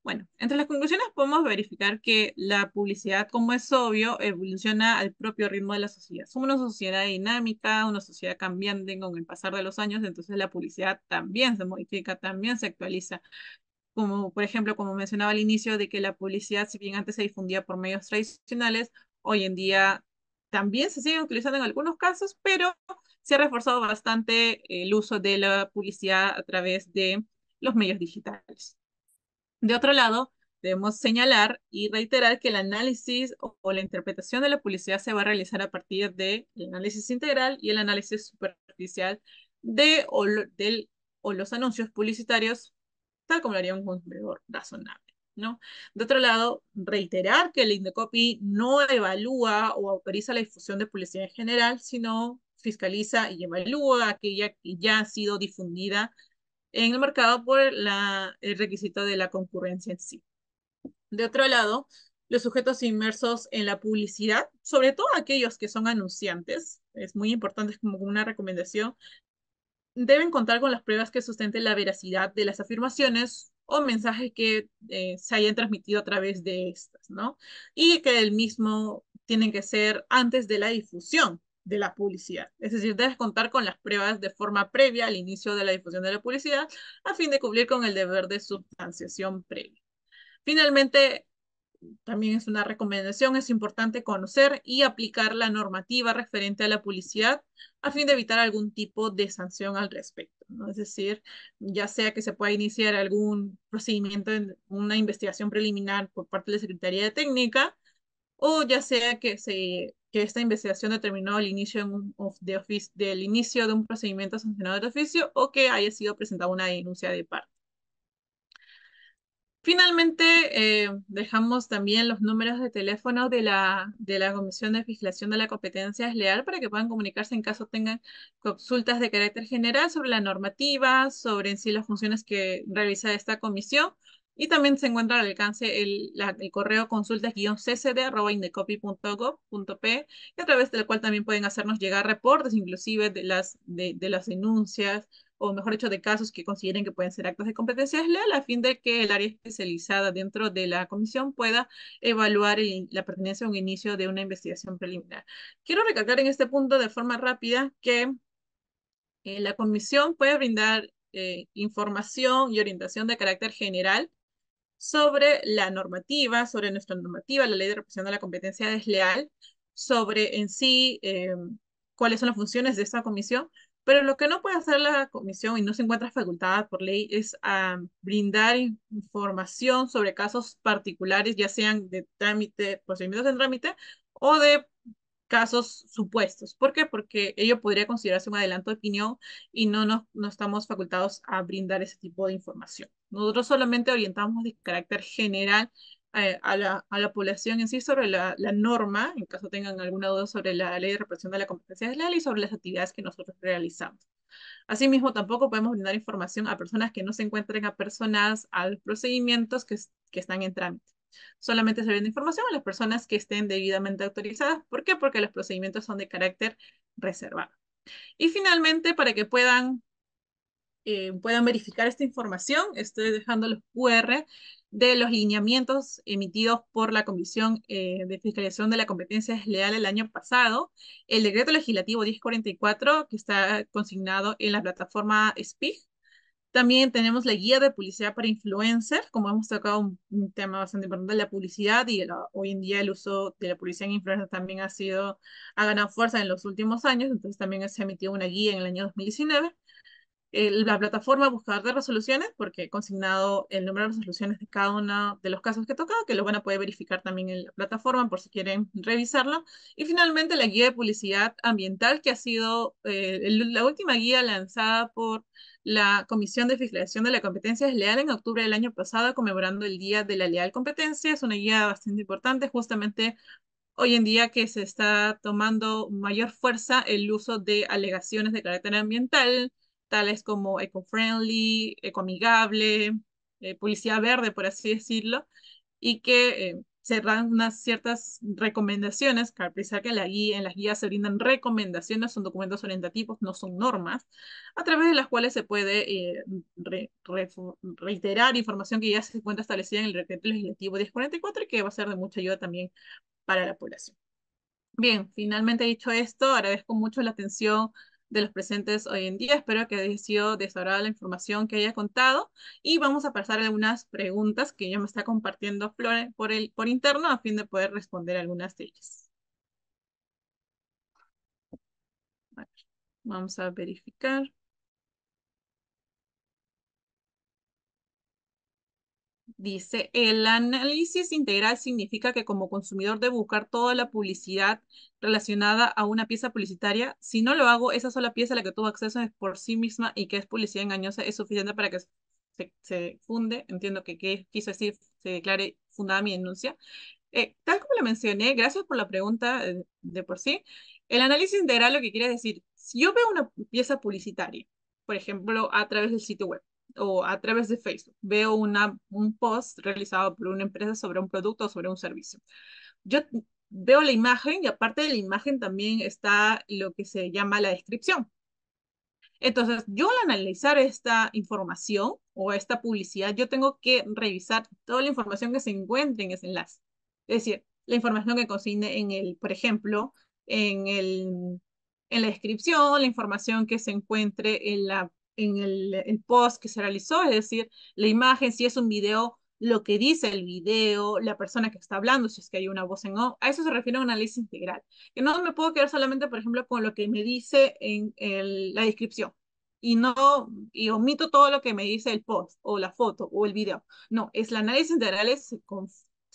Bueno, entre las conclusiones podemos verificar que la publicidad, como es obvio, evoluciona al propio ritmo de la sociedad. Somos una sociedad dinámica, una sociedad cambiante con el pasar de los años, entonces la publicidad también se modifica, también se actualiza. Como por ejemplo, como mencionaba al inicio, de que la publicidad, si bien antes se difundía por medios tradicionales, hoy en día también se sigue utilizando en algunos casos, pero se ha reforzado bastante el uso de la publicidad a través de los medios digitales. De otro lado, debemos señalar y reiterar que el análisis o, la interpretación de la publicidad se va a realizar a partir del análisis integral y el análisis superficial de o, del, o los anuncios publicitarios, tal como lo haría un consumidor razonable. ¿no? De otro lado, reiterar que el Indecopy no evalúa o autoriza la difusión de publicidad en general, sino fiscaliza y evalúa aquella que ya ha sido difundida en el mercado por el requisito de la concurrencia en sí. De otro lado, los sujetos inmersos en la publicidad, sobre todo aquellos que son anunciantes, es muy importante, es como una recomendación, deben contar con las pruebas que sustenten la veracidad de las afirmaciones o mensajes que eh, se hayan transmitido a través de estas, ¿no? Y que el mismo tienen que ser antes de la difusión de la publicidad. Es decir, debes contar con las pruebas de forma previa al inicio de la difusión de la publicidad a fin de cumplir con el deber de sustanciación previa. Finalmente, también es una recomendación, es importante conocer y aplicar la normativa referente a la publicidad a fin de evitar algún tipo de sanción al respecto. Es decir, ya sea que se pueda iniciar algún procedimiento, en una investigación preliminar por parte de la Secretaría de Técnica, o ya sea que, se, que esta investigación determinó el inicio de del inicio de un procedimiento sancionado de oficio o que haya sido presentada una denuncia de parte. Finalmente, eh, dejamos también los números de teléfono de la, de la Comisión de Fiscalización de la Competencia Leal para que puedan comunicarse en caso tengan consultas de carácter general sobre la normativa, sobre en sí las funciones que realiza esta comisión. Y también se encuentra al alcance el, el correo consultas-ccd.indecopy.gov.p, a través del cual también pueden hacernos llegar reportes, inclusive de las, de las denuncias, o mejor dicho, de casos que consideren que pueden ser actos de competencia desleal, a fin de que el área especializada dentro de la comisión pueda evaluar la pertenencia a un inicio de una investigación preliminar. Quiero recalcar en este punto de forma rápida que eh, la comisión puede brindar eh, información y orientación de carácter general sobre la normativa, sobre nuestra normativa, la ley de represión de la competencia desleal, sobre en sí eh, cuáles son las funciones de esta comisión, pero lo que no puede hacer la comisión y no se encuentra facultada por ley es ah, brindar información sobre casos particulares, ya sean de trámite, procedimientos de trámite o de casos supuestos. ¿Por qué? Porque ello podría considerarse un adelanto de opinión y no, no, no estamos facultados a brindar ese tipo de información. Nosotros solamente orientamos de carácter general eh, a, la, a, la, población en sí sobre la, la, norma, en caso tengan alguna duda sobre la ley de represión de la competencia desleal y sobre las actividades que nosotros realizamos. Asimismo, tampoco podemos brindar información a personas que no se encuentren apersonadas a los procedimientos que, que están en trámite. Solamente se brinda información a las personas que estén debidamente autorizadas. ¿Por qué? Porque los procedimientos son de carácter reservado. Y finalmente, para que puedan, eh, puedan verificar esta información, estoy dejando los QR de los lineamientos emitidos por la Comisión eh, de Fiscalización de la Competencia Desleal el año pasado, el decreto legislativo 1044 que está consignado en la plataforma SPIG, también tenemos la guía de publicidad para influencers, como hemos tocado un, tema bastante importante, la publicidad y hoy en día el uso de la publicidad en influencers también ha sido, ha ganado fuerza en los últimos años, entonces también se ha emitido una guía en el año 2019 la plataforma buscador de resoluciones, porque he consignado el número de resoluciones de cada uno de los casos que he tocado, que lo van a poder verificar también en la plataforma por si quieren revisarlo. Y finalmente la guía de publicidad ambiental, que ha sido eh, la última guía lanzada por la Comisión de Fiscalización de la Competencia Leal en octubre del año pasado, conmemorando el Día de la Leal Competencia. Es una guía bastante importante, justamente hoy en día que se está tomando mayor fuerza el uso de alegaciones de carácter ambiental, tales como eco-friendly, ecoamigable, eh, policía verde, por así decirlo, y que eh, se dan unas ciertas recomendaciones, que pesar que en, la guía, en las guías se brindan recomendaciones, son documentos orientativos, no son normas, a través de las cuales se puede eh, re, re, reiterar información que ya se encuentra establecida en el decreto legislativo 1044 y que va a ser de mucha ayuda también para la población. Bien, finalmente dicho esto, agradezco mucho la atención de los presentes hoy en día. Espero que haya sido de la información que haya contado y vamos a pasar algunas preguntas que ya me está compartiendo Flore por, el, por interno a fin de poder responder algunas de ellas. Vamos a verificar. Dice, el análisis integral significa que como consumidor debo buscar toda la publicidad relacionada a una pieza publicitaria. Si no lo hago, esa sola pieza a la que tuvo acceso es por sí misma y que es publicidad engañosa es suficiente para que se, funde. Entiendo que quiso decir, se declare fundada mi denuncia. Eh, tal como le mencioné, gracias por la pregunta eh, de por sí. El análisis integral lo que quiere decir, si yo veo una pieza publicitaria, por ejemplo, a través del sitio web, o a través de Facebook veo una, un post realizado por una empresa sobre un producto o sobre un servicio. Yo veo la imagen y aparte de la imagen también está lo que se llama la descripción. Entonces, yo al analizar esta información o esta publicidad, yo tengo que revisar toda la información que se encuentre en ese enlace. Es decir, la información que consigne en el, por ejemplo, en el, en la descripción, la información que se encuentre en la en el, post que se realizó, es decir, la imagen, si es un video, lo que dice el video, la persona que está hablando, si es que hay una voz en off, a eso se refiere un análisis integral. Que no me puedo quedar solamente, por ejemplo, con lo que me dice en la descripción y no, y omito todo lo que me dice el post o la foto o el video. No, es el análisis integral, es,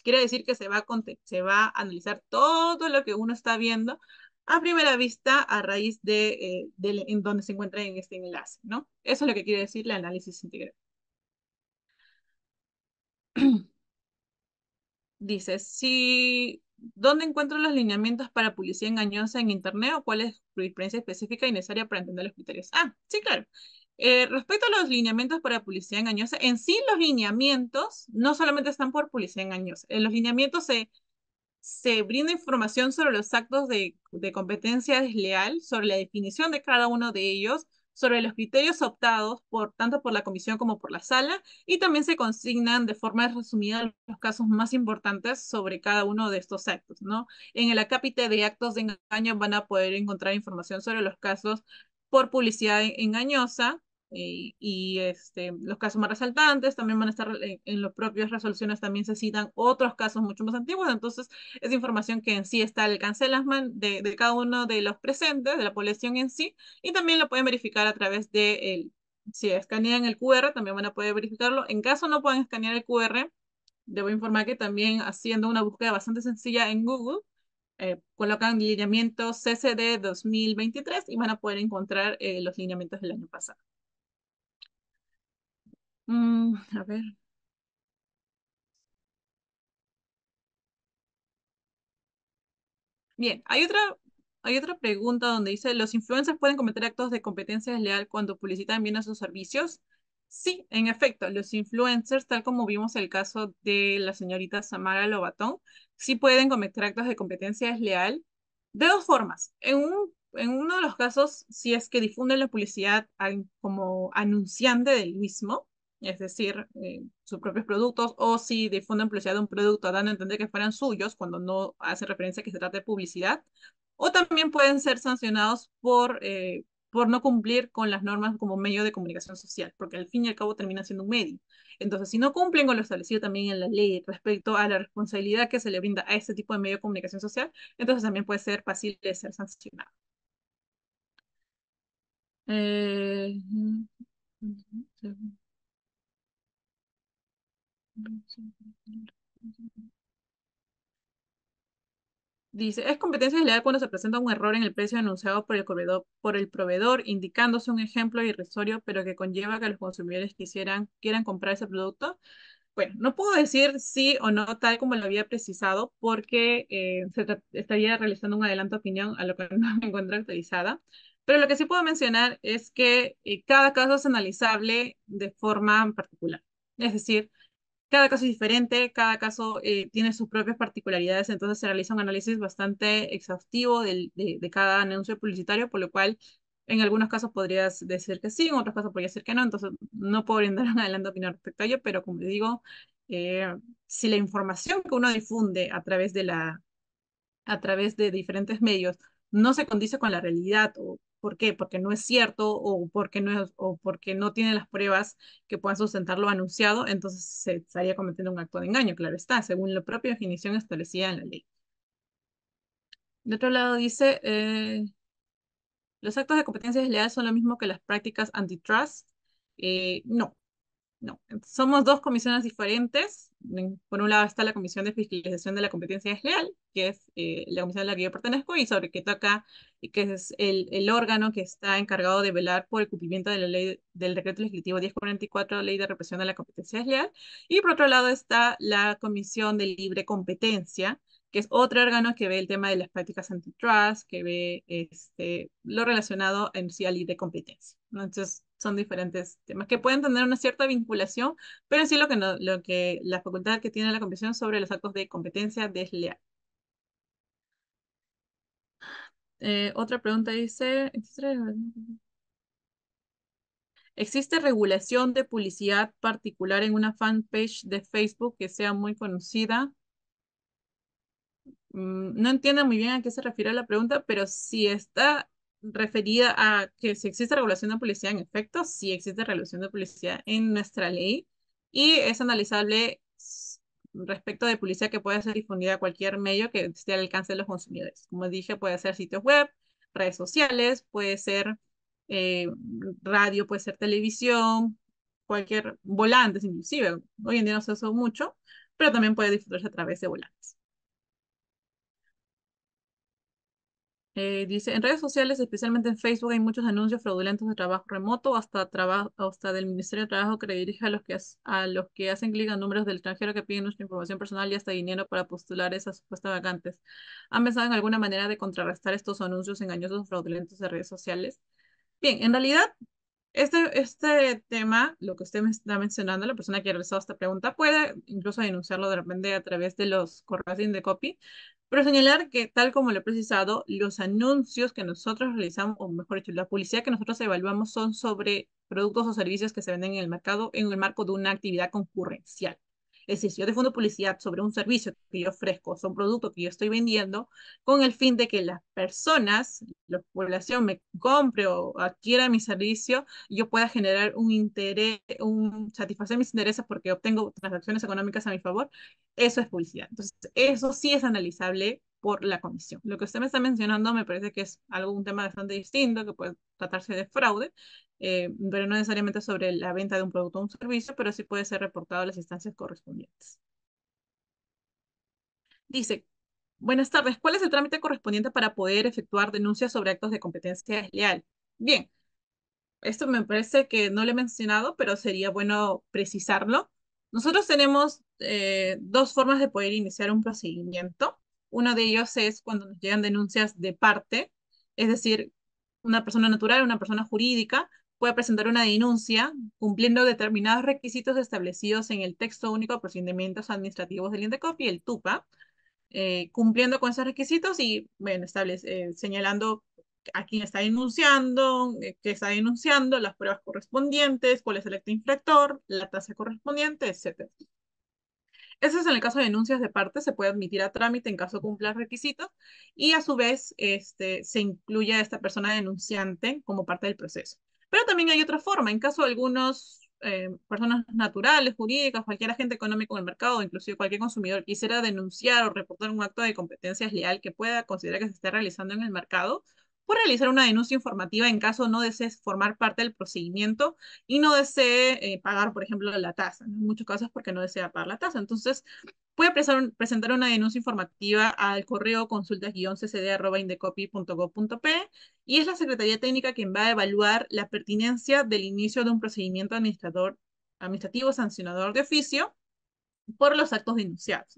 quiere decir que se va, a, se va a analizar todo lo que uno está viendo a primera vista a raíz de, eh, en donde se encuentra en este enlace, ¿no? Eso es lo que quiere decir el análisis integral. Dice, si, ¿dónde encuentro los lineamientos para publicidad engañosa en Internet o cuál es la jurisprudencia específica y necesaria para entender los criterios? Ah, sí, claro. Eh, respecto a los lineamientos para publicidad engañosa, en sí los lineamientos no solamente están por publicidad engañosa, en los lineamientos se se brinda información sobre los actos de, competencia desleal, sobre la definición de cada uno de ellos, sobre los criterios optados por tanto por la comisión como por la sala y también se consignan de forma resumida los casos más importantes sobre cada uno de estos actos, ¿no? En el acápite de actos de engaño van a poder encontrar información sobre los casos por publicidad engañosa, eh, y este, los casos más resaltantes también van a estar en, en las propias resoluciones, también se citan otros casos mucho más antiguos, entonces es información que en sí está al alcance de, las de, de cada uno de los presentes, de la población en sí, y también lo pueden verificar a través de, el, si escanean el QR, también van a poder verificarlo. En caso no puedan escanear el QR, debo informar que también haciendo una búsqueda bastante sencilla en Google, eh, colocan lineamientos CCD 2023 y van a poder encontrar eh, los lineamientos del año pasado. Mm, a ver. Bien, hay otra, hay otra pregunta donde dice, ¿los influencers pueden cometer actos de competencia desleal cuando publicitan bien a sus servicios? Sí, en efecto, los influencers, tal como vimos el caso de la señorita Samara Lobatón, sí pueden cometer actos de competencia desleal de dos formas. En, un, en uno de los casos, si es que difunden la publicidad como anunciante del mismo, es decir, eh, sus propios productos, o si difunden publicidad de un producto dando a entender que fueran suyos, cuando no hace referencia a que se trata de publicidad, o también pueden ser sancionados por, eh, por no cumplir con las normas como medio de comunicación social, porque al fin y al cabo termina siendo un medio. Entonces, si no cumplen con lo establecido también en la ley respecto a la responsabilidad que se le brinda a este tipo de medio de comunicación social, entonces también puede ser fácil de ser sancionado. Eh, Dice, es competencia desleal cuando se presenta un error en el precio anunciado por el proveedor, por el proveedor indicándose un ejemplo irrisorio, pero que conlleva que los consumidores quisieran, quieran comprar ese producto. Bueno, no puedo decir sí o no tal como lo había precisado, porque eh, se estaría realizando un adelanto de opinión a lo que no me encuentro actualizada. Pero lo que sí puedo mencionar es que eh, cada caso es analizable de forma particular. Es decir, cada caso es diferente, cada caso eh, tiene sus propias particularidades, entonces se realiza un análisis bastante exhaustivo de cada anuncio publicitario, por lo cual en algunos casos podrías decir que sí, en otros casos podría decir que no, entonces no puedo brindar un adelanto opinión respecto a ello, pero como digo, eh, si la información que uno difunde a través de la, a través de diferentes medios no se condice con la realidad o ¿Por qué? Porque no es cierto o porque no, es, o porque no tiene las pruebas que puedan sustentar lo anunciado, entonces se estaría cometiendo un acto de engaño, claro está, según la propia definición establecida en la ley. De otro lado dice, eh, los actos de competencia desleal son lo mismo que las prácticas antitrust. Eh, no, no, somos dos comisiones diferentes. Por un lado está la Comisión de Fiscalización de la Competencia Desleal, que es eh, la comisión a la que yo pertenezco, y sobre que toca, que es el, el, órgano que está encargado de velar por el cumplimiento de la ley del decreto legislativo 1044, Ley de Represión de la Competencia Desleal. Y por otro lado está la Comisión de Libre Competencia, que es otro órgano que ve el tema de las prácticas antitrust, que ve este, lo relacionado en sí a libre competencia. ¿no? Entonces, son diferentes temas que pueden tener una cierta vinculación, pero sí lo que, no, lo que la facultad que tiene la Comisión sobre los actos de competencia desleal. Eh, otra pregunta dice, ¿existe regulación de publicidad particular en una fanpage de Facebook que sea muy conocida? Mm, no entiendo muy bien a qué se refiere la pregunta, pero si está referida a que si existe regulación de publicidad en efecto, sí existe regulación de publicidad en nuestra ley y es analizable respecto de publicidad que puede ser difundida a cualquier medio que esté al alcance de los consumidores. Como dije, puede ser sitios web, redes sociales, puede ser eh, radio, puede ser televisión, cualquier volantes inclusive. Hoy en día no se usa mucho, pero también puede difundirse a través de volantes. Eh, dice, en redes sociales, especialmente en Facebook, hay muchos anuncios fraudulentos de trabajo remoto, hasta, hasta del Ministerio de Trabajo que le dirige a los que, a los que hacen clic a números del extranjero que piden nuestra información personal y hasta dinero para postular esas supuestas vacantes. ¿Han pensado en alguna manera de contrarrestar estos anuncios engañosos fraudulentos de redes sociales? Bien, en realidad, este, este tema, lo que usted me está mencionando, la persona que ha realizado esta pregunta, puede incluso denunciarlo de repente a través de los correos de copy, pero señalar que, tal como lo he precisado, los anuncios que nosotros realizamos, o mejor dicho, la publicidad que nosotros evaluamos son sobre productos o servicios que se venden en el mercado en el marco de una actividad concurrencial. Es decir, si yo difundo publicidad sobre un servicio que yo ofrezco, o un producto que yo estoy vendiendo, con el fin de que las personas, la población me compre o adquiera mi servicio, yo pueda generar un interés, un, satisfacer mis intereses porque obtengo transacciones económicas a mi favor, eso es publicidad. Entonces, eso sí es analizable por la comisión. Lo que usted me está mencionando me parece que es algo, un tema bastante distinto, que puede tratarse de fraude, eh, pero no necesariamente sobre la venta de un producto o un servicio, pero sí puede ser reportado a las instancias correspondientes. Dice, buenas tardes, ¿cuál es el trámite correspondiente para poder efectuar denuncias sobre actos de competencia desleal? Bien, esto me parece que no lo he mencionado, pero sería bueno precisarlo. Nosotros tenemos eh, dos formas de poder iniciar un procedimiento. Uno de ellos es cuando nos llegan denuncias de parte, es decir, una persona natural, una persona jurídica, puede presentar una denuncia cumpliendo determinados requisitos establecidos en el texto único de procedimientos administrativos del INDECOPI, el TUPA, eh, cumpliendo con esos requisitos y, bueno, establece, eh, señalando a quién está denunciando, eh, qué está denunciando, las pruebas correspondientes, cuál es el acto infractor, la tasa correspondiente, etc. Eso es en el caso de denuncias de parte, se puede admitir a trámite en caso cumpla requisitos y a su vez este, se incluye a esta persona denunciante como parte del proceso. Pero también hay otra forma, en caso de algunos eh, personas naturales, jurídicas, cualquier agente económico en el mercado, inclusive cualquier consumidor quisiera denunciar o reportar un acto de competencia leal que pueda considerar que se esté realizando en el mercado, puede realizar una denuncia informativa en caso no desee formar parte del procedimiento y no desee eh, pagar, por ejemplo, la tasa. En muchos casos porque no desea pagar la tasa. Entonces, puede presentar una denuncia informativa al correo consultas-ccd.indecopy.gov.p y es la Secretaría Técnica quien va a evaluar la pertinencia del inicio de un procedimiento administrador, administrativo sancionador de oficio por los actos denunciados.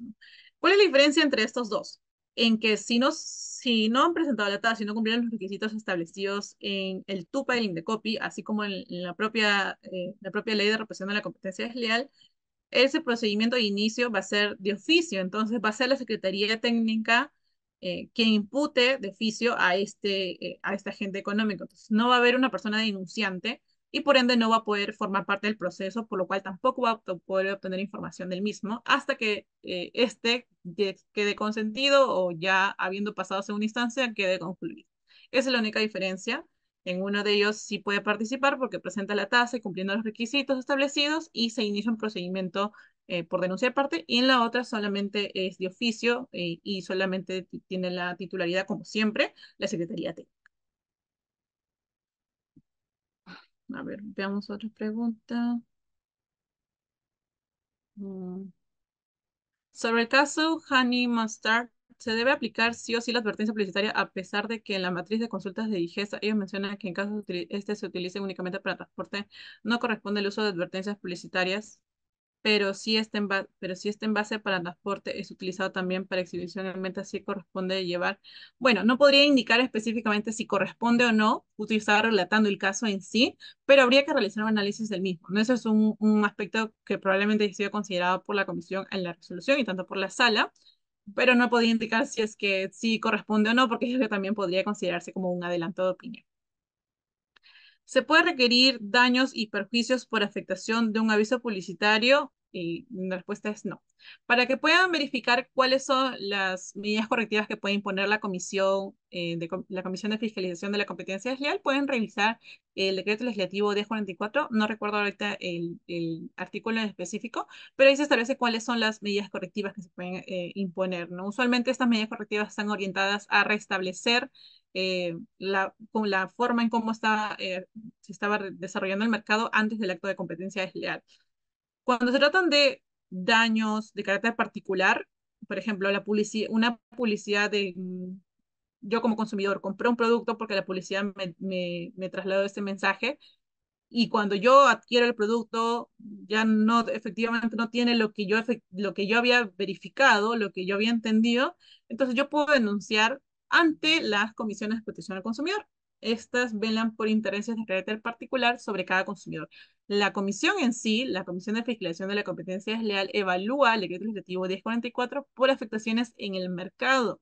¿Cuál es la diferencia entre estos dos? En que si no si no han presentado la tasa, si no cumplieron los requisitos establecidos en el TUPA y el INDECOPI, así como en, la, propia, eh, la propia ley de represión de la competencia desleal, ese procedimiento de inicio va a ser de oficio, entonces va a ser la Secretaría Técnica eh, quien impute de oficio a este, eh, a este agente económico. Entonces, no va a haber una persona denunciante y por ende no va a poder formar parte del proceso, por lo cual tampoco va a poder obtener información del mismo hasta que eh, este quede consentido o ya habiendo pasado a segunda instancia quede concluido. Esa es la única diferencia. En uno de ellos sí puede participar porque presenta la tasa cumpliendo los requisitos establecidos y se inicia un procedimiento eh, por denuncia de parte y en la otra solamente es de oficio eh, y solamente tiene la titularidad, como siempre, la Secretaría Técnica. A ver, veamos otra pregunta. Mm. Sobre el caso Honey Mustard, ¿se debe aplicar sí o sí la advertencia publicitaria a pesar de que en la matriz de consultas de Digesta ellos mencionan que en caso de este se utilice únicamente para transporte, no corresponde el uso de advertencias publicitarias? Pero si este, envase, pero si este envase para transporte es utilizado también para exhibicionalmente, así corresponde llevar. Bueno, no podría indicar específicamente si corresponde o no utilizar relatando el caso en sí, pero habría que realizar un análisis del mismo. ¿no? Ese es un, un aspecto que probablemente sido considerado por la comisión en la resolución y tanto por la sala, pero no podría indicar si es que sí corresponde o no, porque eso también podría considerarse como un adelanto de opinión. ¿Se puede requerir daños y perjuicios por afectación de un aviso publicitario? Y la respuesta es no. Para que puedan verificar cuáles son las medidas correctivas que puede imponer la Comisión, eh, de, la Comisión de Fiscalización de la Competencia Desleal, pueden revisar el decreto legislativo 1044. No recuerdo ahorita el, el, artículo en específico, pero ahí se establece cuáles son las medidas correctivas que se pueden eh, imponer. ¿no? Usualmente estas medidas correctivas están orientadas a restablecer eh, la, con la forma en cómo está, eh, se estaba desarrollando el mercado antes del acto de competencia desleal. Cuando se tratan de daños de carácter particular, por ejemplo, la publicidad, una publicidad de mm, yo como consumidor compré un producto porque la publicidad me, me, me trasladó este mensaje y cuando yo adquiero el producto ya no efectivamente no tiene lo que yo lo que yo había verificado, lo que yo había entendido, entonces yo puedo denunciar ante las comisiones de protección al consumidor. Estas velan por intereses de carácter particular sobre cada consumidor. La comisión en sí, la Comisión de Fiscalización de la Competencia Desleal, evalúa el decreto legislativo 1044 por afectaciones en el mercado.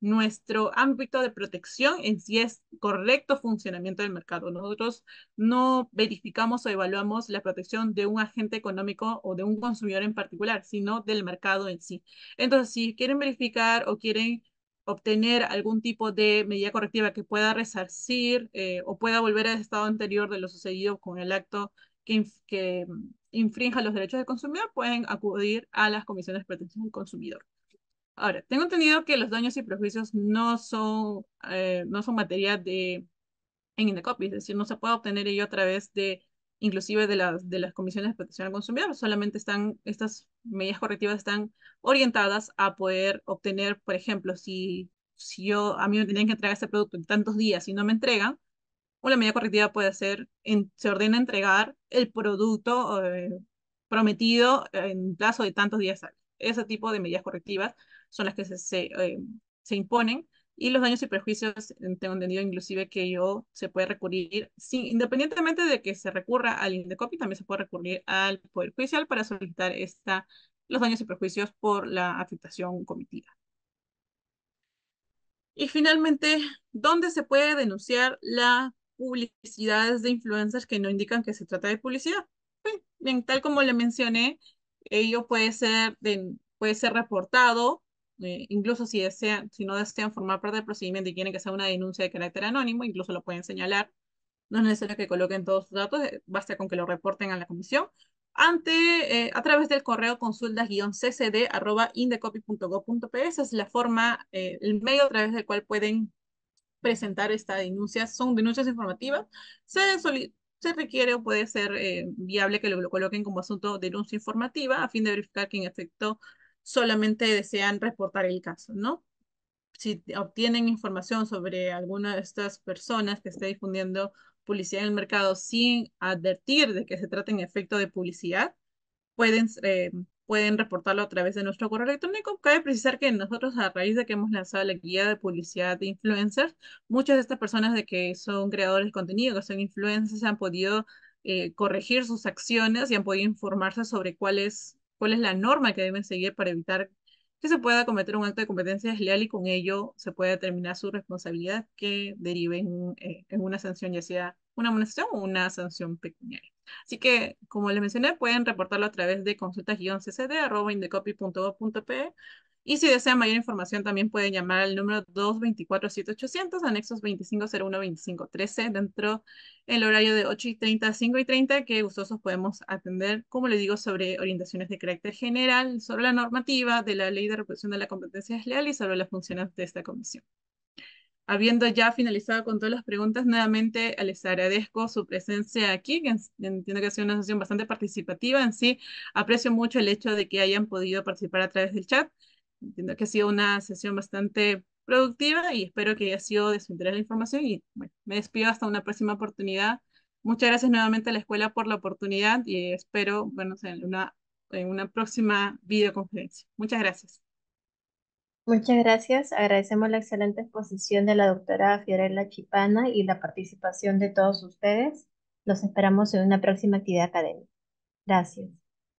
Nuestro ámbito de protección en sí es correcto funcionamiento del mercado. Nosotros no verificamos o evaluamos la protección de un agente económico o de un consumidor en particular, sino del mercado en sí. Entonces, si quieren verificar o quieren obtener algún tipo de medida correctiva que pueda resarcir eh, o pueda volver al estado anterior de lo sucedido con el acto que, que infrinja los derechos del consumidor, pueden acudir a las comisiones de protección del consumidor. Ahora, tengo entendido que los daños y prejuicios no son, eh, no son materia de en Indecopy, es decir, no se puede obtener ello a través de inclusive de las, de las comisiones de protección al consumidor. Solamente están, estas medidas correctivas están orientadas a poder obtener, por ejemplo, si, si yo, a mí me tenían que entregar este producto en tantos días y no me entregan, una medida correctiva puede ser, en, se ordena entregar el producto eh, prometido en plazo de tantos días. Ese tipo de medidas correctivas son las que se, se, eh, se imponen y los daños y perjuicios, tengo entendido inclusive que yo se puede recurrir, sí, independientemente de que se recurra al INDECOPI, también se puede recurrir al Poder Judicial para solicitar esta, los daños y perjuicios por la afectación cometida. Y finalmente, ¿dónde se puede denunciar las publicidades de influencers que no indican que se trata de publicidad? Bien, tal como le mencioné, ello puede ser, de, puede ser reportado eh, incluso si, desean, si no desean formar parte del procedimiento y quieren que sea una denuncia de carácter anónimo, incluso lo pueden señalar. No es necesario que coloquen todos sus datos, eh, basta con que lo reporten a la comisión ante, eh, a través del correo consultas-ccd.indecopy.gov.p. Esa es la forma, el medio a través del cual pueden presentar esta denuncia. Son denuncias informativas. Se, se requiere o puede ser viable que lo coloquen como asunto de denuncia informativa a fin de verificar que en efecto solamente desean reportar el caso, ¿no? Si obtienen información sobre alguna de estas personas que esté difundiendo publicidad en el mercado sin advertir de que se trata en efecto de publicidad, pueden, eh, pueden reportarlo a través de nuestro correo electrónico. Cabe precisar que nosotros, a raíz de que hemos lanzado la guía de publicidad de influencers, muchas de estas personas de que son creadores de contenido, que son influencers, han podido eh, corregir sus acciones y han podido informarse sobre cuáles cuál es la norma que deben seguir para evitar que se pueda cometer un acto de competencia desleal y con ello se puede determinar su responsabilidad que derive en, eh, una sanción, ya sea una amonestación o una sanción pecuniaria. Así que, como les mencioné, pueden reportarlo a través de consultas-ccd.indecopy.gov.pe y si desean mayor información, también pueden llamar al número 224-7800, anexos 2501-2513, dentro del horario de 8 y 30 a 5 y 30, que gustosos podemos atender, como les digo, sobre orientaciones de carácter general, sobre la normativa de la Ley de Represión de la Competencia Desleal y sobre las funciones de esta comisión. Habiendo ya finalizado con todas las preguntas, nuevamente les agradezco su presencia aquí, que entiendo que ha sido una sesión bastante participativa en sí. Aprecio mucho el hecho de que hayan podido participar a través del chat. Entiendo que ha sido una sesión bastante productiva y espero que haya sido de su interés la información y me despido hasta una próxima oportunidad. Muchas gracias nuevamente a la escuela por la oportunidad y espero vernos en una, en una próxima videoconferencia. Muchas gracias. Muchas gracias. Agradecemos la excelente exposición de la doctora Fiorella Chipana y la participación de todos ustedes. Los esperamos en una próxima actividad académica. Gracias.